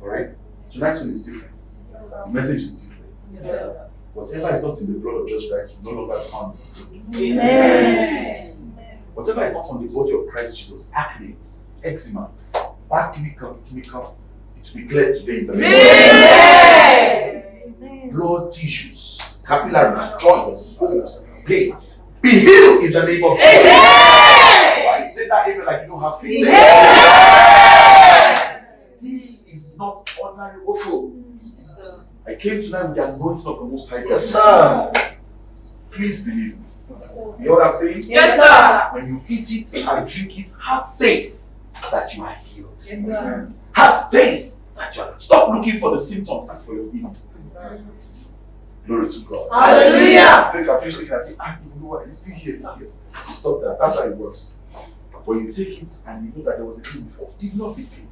Alright? Tonight's one is different. The message is different. Yes, sir. Whatever is not in the blood of Jesus Christ will no longer count. Amen. Whatever is not on the body of Christ Jesus, acne, eczema, back clinical, clinical, it will be cleared today in the name Amen. blood tissues, capillaries, joints, bones, pain. Be healed in the name of Jesus. Why you say that even like you don't have faith? This is not ordinary waffle. I came tonight with the anointing of the Most High God. Yes, sir. Please believe me. You know what I'm saying? Yes, sir. When you eat it and drink it, have faith that you are healed. Yes, sir. Have faith Actually, stop looking for the symptoms and for your healing. Glory to God. Hallelujah. Then you can finish thinking and say, ah, you know what? It's still here, it's here. Stop that. That's how it works. When you take it and you know that there was a pain before, ignore the pain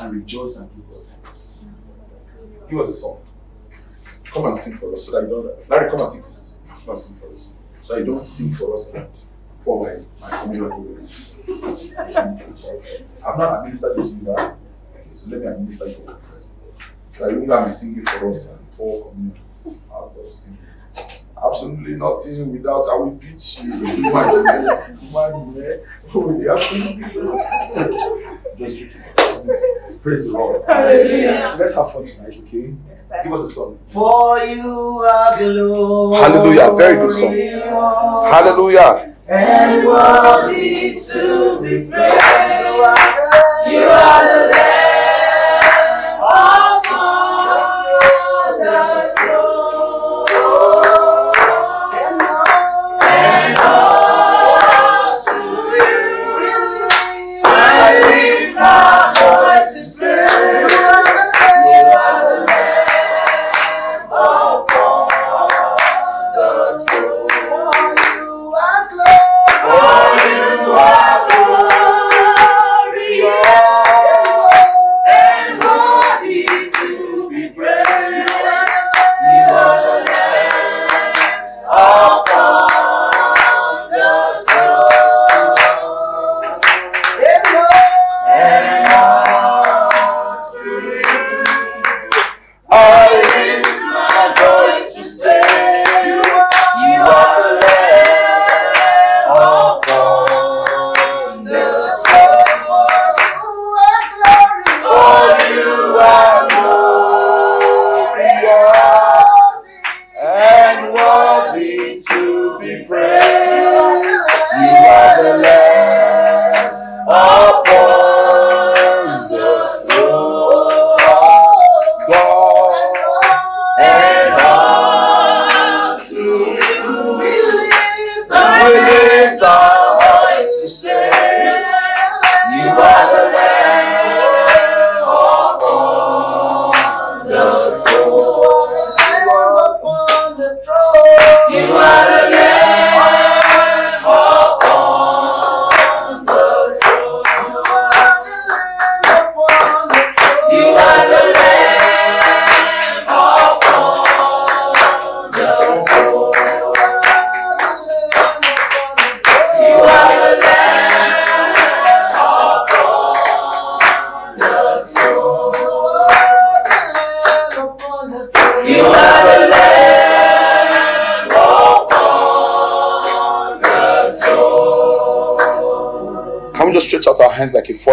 and rejoice and give God thanks. Give us a song. Come and sing for us so that you don't. Larry, come and take this. Come and sing for us. So you don't sing for us and pour my, my communion away. I'm not administered to you now. Okay, so let me administer your work first. So that you won't be singing for us and pour communion out of singing. Absolutely nothing without I will beat you. Woman, man, woman, man. Oh, Just praise the Lord. Hallelujah. So let's have fun tonight, okay? Give us a song. For you are glory. Hallelujah. Very good song. Hallelujah. And worthy to be praised. You are the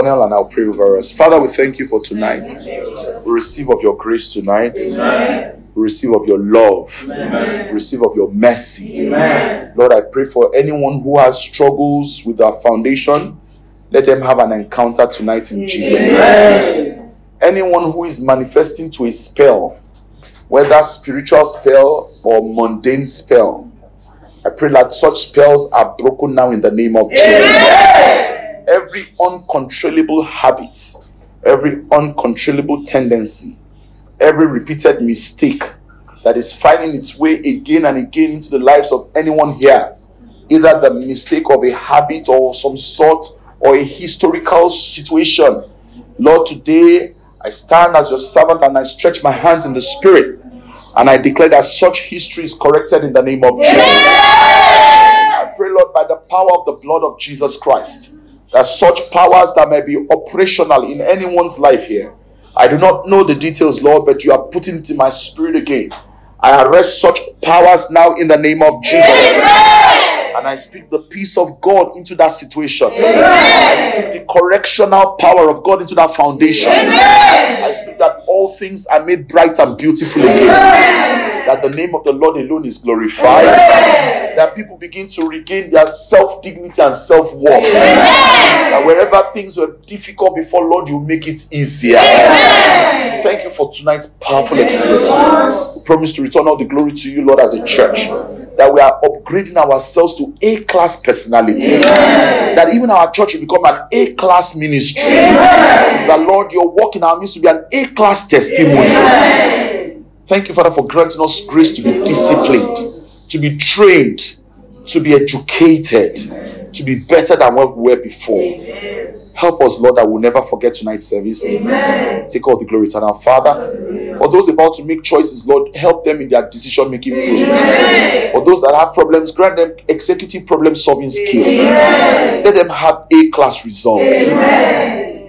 funnel and I'll pray over us? Father, we thank you for tonight. We receive of your grace tonight. We receive of your love. We receive of your mercy. Lord, I pray for anyone who has struggles with our foundation. Let them have an encounter tonight in Jesus' name. Anyone who is manifesting to a spell, whether spiritual spell or mundane spell, I pray that such spells are broken now in the name of Jesus. Every uncontrollable habit, every uncontrollable tendency, every repeated mistake that is finding its way again and again into the lives of anyone here, either the mistake of a habit or some sort or a historical situation. Lord, today I stand as your servant and I stretch my hands in the spirit and I declare that such history is corrected in the name of Jesus. I pray, Lord, by the power of the blood of Jesus Christ, that such powers that may be operational in anyone's life here. I do not know the details, Lord, but you are putting it in my spirit again. I arrest such powers now in the name of Jesus. And I speak the peace of God into that situation. I speak the correctional power of God into that foundation. I speak that all things are made bright and beautiful again. That the name of the Lord alone is glorified. That people begin to regain their self dignity and self worth. That wherever things were difficult before, Lord, you make it easier. Thank you for tonight's powerful experience. We promise to return all the glory to you, Lord, as a church. that we are upgrading ourselves to A class personalities. That even our church will become an A class ministry. That Lord, your work in our midst will be an A class testimony. Thank you, Father, for granting us grace to be disciplined, to be trained, to be educated, to be better than what we were before. Help us, Lord, that we'll never forget tonight's service. Take all the glory to our Father. For those about to make choices, Lord, help them in their decision making process. For those that have problems, grant them executive problem solving skills. Let them have A class results.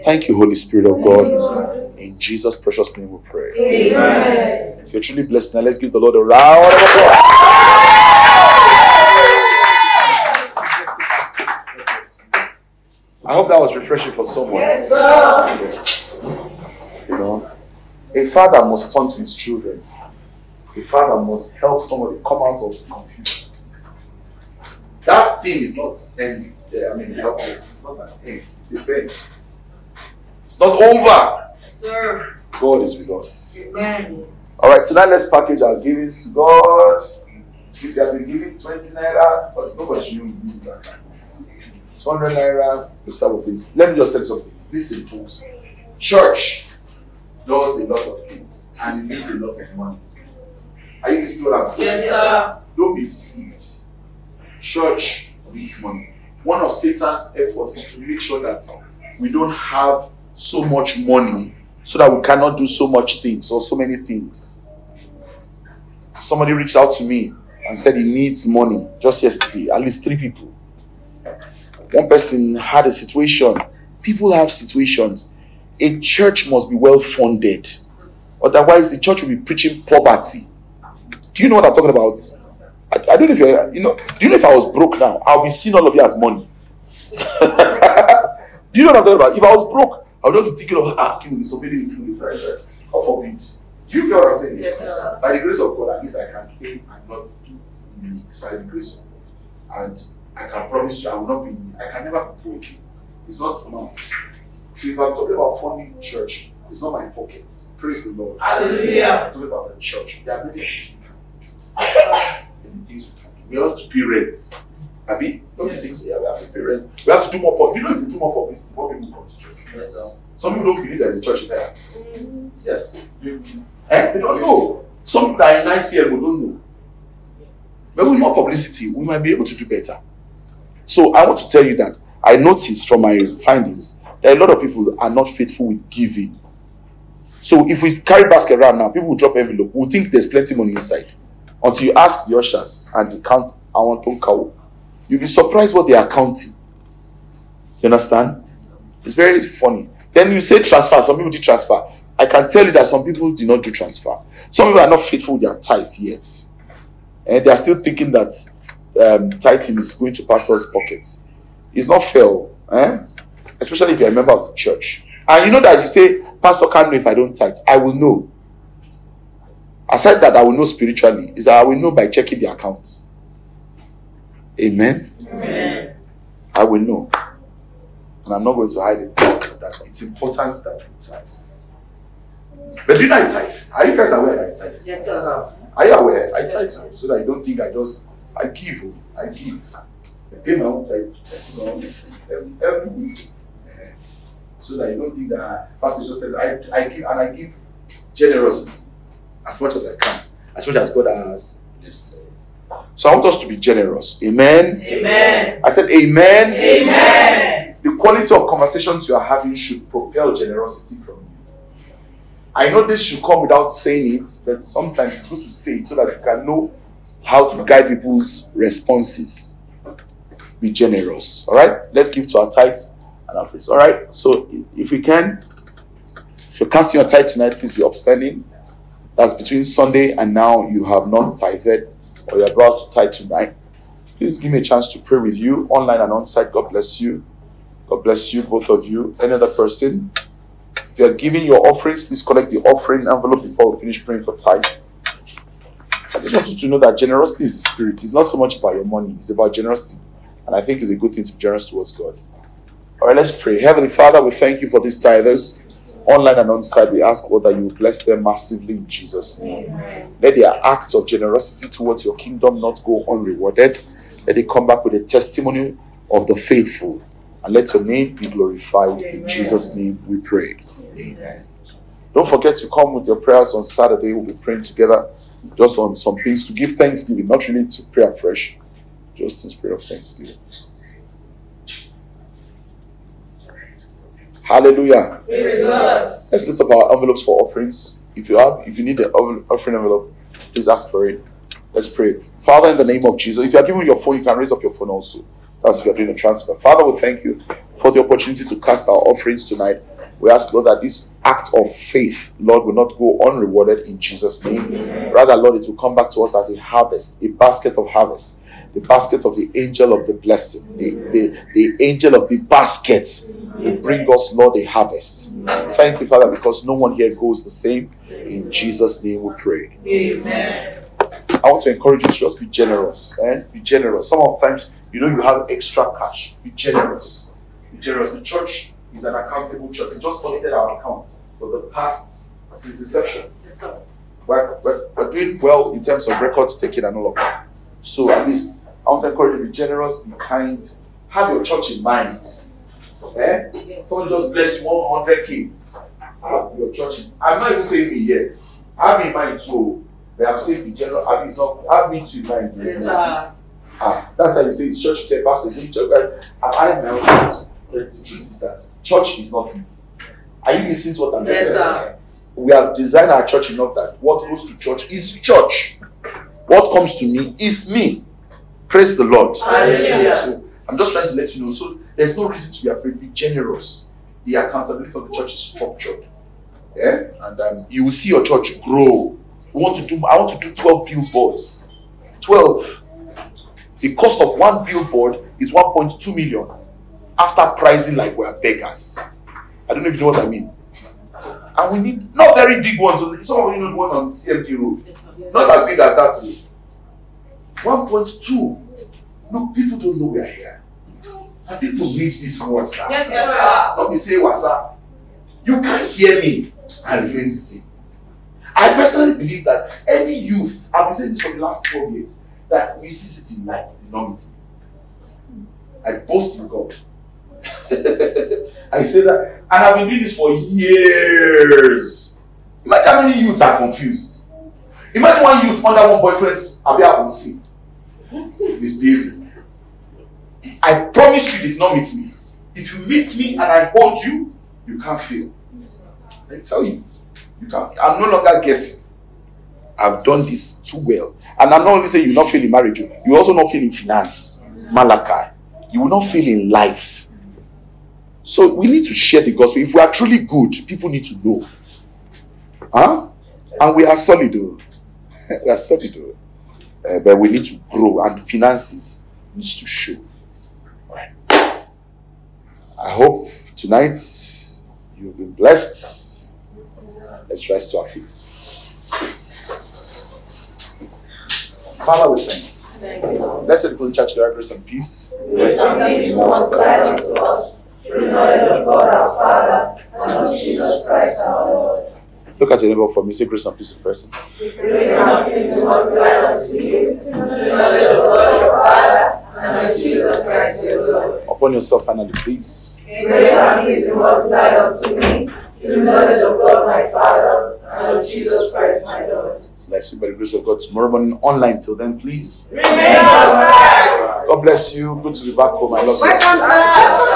Thank you, Holy Spirit of God. In Jesus' precious name we pray. Amen. If you're truly blessed now, let's give the Lord a round of applause. I hope that was refreshing for someone. Yes, sir. Yes. You know, a father must turn to his children. A father must help somebody come out of confusion. That thing is not ending. I mean, helpless. It's not an end. It's a thing. It's not over. Sir. God is with us. Amen. All right, tonight let's package our givings to God. If you have been giving 20 naira, but nobody should give that. 200 naira, we start with this. Let me just tell you something. Listen, folks. Church does a lot of things and it needs a lot of money. Are you listening to what I'm saying? Yes, sir. Don't be deceived. Church needs money. One of Satan's efforts is to make sure that we don't have so much money so that we cannot do so much things or so many things. Somebody reached out to me and said he needs money just yesterday, at least three people. One person had a situation. People have situations. A church must be well funded. Otherwise, the church will be preaching poverty. Do you know what I'm talking about? I, I don't know if you're, you know, do you know if I was broke now, I'll be seeing all of you as money. do you know what I'm talking about? If I was broke, I would not be thinking of ah, we disobeying the truth, right? God forbid. Do you get what I'm saying? Yes, sir. By the grace of God, at least I can say I'm not unique. By the grace of God. And I can promise you I will not be I can never be broke. It's not amount. So if I'm talking about funding church, it's not my pockets. Praise the Lord. Hallelujah. I'm talking about the church. There are many things we can do. Many things we can do. We have to pay rents. Abi, don't you think so? Yeah, we have to pay rent. We have to do more public. You know, if you do more publicity, more people come to church. Yes, sir. Some people don't believe there's a church inside. Yes. You- Eh? They don't know. Some that are in ICM we don't know. But with more publicity, we might be able to do better. So I want to tell you that I noticed from my findings that a lot of people are not faithful with giving. So if we carry basket around now, people will drop envelope. We'll think there's plenty money inside. Until you ask the ushers and they count I want to cow. You'll be surprised what they are counting. You understand? It's very funny. Then you say transfer. Some people did transfer. I can tell you that some people did not do transfer. Some people are not faithful with their tithe yet. And they are still thinking that um, tithing is going to pastor's pockets. It's not fair, eh? especially if you're a member of the church. And you know that you say, Pastor can't know if I don't tithe. I will know. Aside that, I will know spiritually, is that I will know by checking the accounts. Amen. Amen. I will know. And I'm not going to hide it. That it's important that we tithe. But do you know I tithe? Are you guys aware that I tithe? Yes, sir. Are you aware? I tithe so that you don't think I just I give. oh, I give. I pay my own tithe every, every week. So that you don't think that Pastor just said I, I give and I give generously as much as I can, as much as God has blessed. So I want us to be generous. Amen. Amen. I said amen. Amen. The quality of conversations you are having should propel generosity from you. I know this should come without saying it, but sometimes it's good to say it so that you can know how to guide people's responses. Be generous. All right, let's give to our tithes and our offerings. All right, so if we can, if you're casting your tithe tonight, please be upstanding. That's between Sunday and now you have not tithed or you're about to tithe tonight. Please give me a chance to pray with you online and on site. God bless you. God bless you, both of you. Any other person? If you are giving your offerings, please collect the offering envelope before we finish praying for tithes. I just want you to know that generosity is the spirit. It's not so much about your money, it's about generosity. And I think it's a good thing to be generous towards God. All right, let's pray. Heavenly Father, we thank you for these tithers. Online and on site, we ask, Lord, that you bless them massively in Jesus' name. Let their acts of generosity towards your kingdom not go unrewarded. Let it come back with a testimony of the faithful. And let your name be glorified. In Jesus' name we pray. Amen. Don't forget to come with your prayers on Saturday. We'll be praying together just on some things to give thanksgiving, not really to pray afresh, just in spirit of thanksgiving. Hallelujah. Let's lift up our envelopes for offerings. If you have, if you need an offering envelope, please ask for it. Let's pray. Father, in the name of Jesus, if you are giving your phone, you can raise up your phone also. That's if you are doing a transfer. Father, we thank you for the opportunity to cast our offerings tonight. We ask, Lord, that this act of faith, Lord, will not go unrewarded in Jesus' name. Rather, Lord, it will come back to us as a harvest, a basket of harvest, the basket of the angel of the blessing, the, the, the angel of the baskets will bring us, Lord, a harvest. Thank you, Father, because no one here goes the same. In Jesus' name we pray. Amen. I want to encourage you to just be generous. Eh? Be generous. Some of times, you know, you have extra cash. Be generous. Be generous. The church is an accountable church. We just audited our accounts for the past since inception. Yes, sir. We're, we're, we're doing well in terms of records taken and all of that. So at least I want to encourage you to be generous, be kind, have your church in mind. Eh? Someone just bless you 100k. Have your church. I'm not even saying me yet. Have in mind too. But I'm saying be general, Have, it's not, have me too in mind. Yes, sir. Ah, that's how you say it's church. You say pastor, it's church. I- I've added my own thoughts. The truth is that church is not me. Are you listening to what I'm Yes, saying? sir. We have designed our church enough that what goes to church is church. What comes to me is me. Praise the Lord. Hallelujah. So I'm just trying to let you know. So there's no reason to be afraid. Be generous. The accountability of the church is structured. Yeah, and um, you will see your church grow. We want to do. I want to do 12 billboards. 12. The cost of one billboard is 1.2 million. After pricing like we're beggars. I don't know if you know what I mean. And we need not very big ones. Some of you know the one on CMD Road. Yes. Not as big as that too. 1.2. Look, people don't know we are here. And people need this word, sir. Yes, sir. Not be say wasa. You can't hear me and remain the same. I personally believe that any youth, I've been saying this for the last 12 years, that misses it in life, me. I boast in God. I say that, and I've been doing this for years. Imagine how many youths are confused. Imagine one youth under one boyfriend's Abia Onsi misbehaving. I promise you did not meet me. If you meet me and I hold you, you can't feel. I tell you, you can't. I'm no longer guessing. I've done this too well. And I'm not only saying you're not feel in marriage, you also not feel in finance. Malachi. You will not feel in life. So we need to share the gospel. If we are truly good, people need to know. Huh? And we are solid though. we are solid. Uh, but we need to grow and finances needs to show. I hope tonight you've been blessed. Let's rise to our feet. Father, we thank you. Blessed be the church, their grace and peace. Grace and peace multiplied unto us through knowledge of God our Father and of Jesus Christ our Lord. Look at your neighbor for me. Say grace and peace in person. Grace and peace multiplied unto you through knowledge of God your Father and of Jesus Christ your Lord. Upon yourself, finally, please. Grace and peace multiplied unto me through knowledge of God my Father and of Jesus Christ my Lord. It's like you by the grace of God tomorrow morning online. Till then, please. Remain us. God bless you. Good to be back home. I love you. Welcome, sir.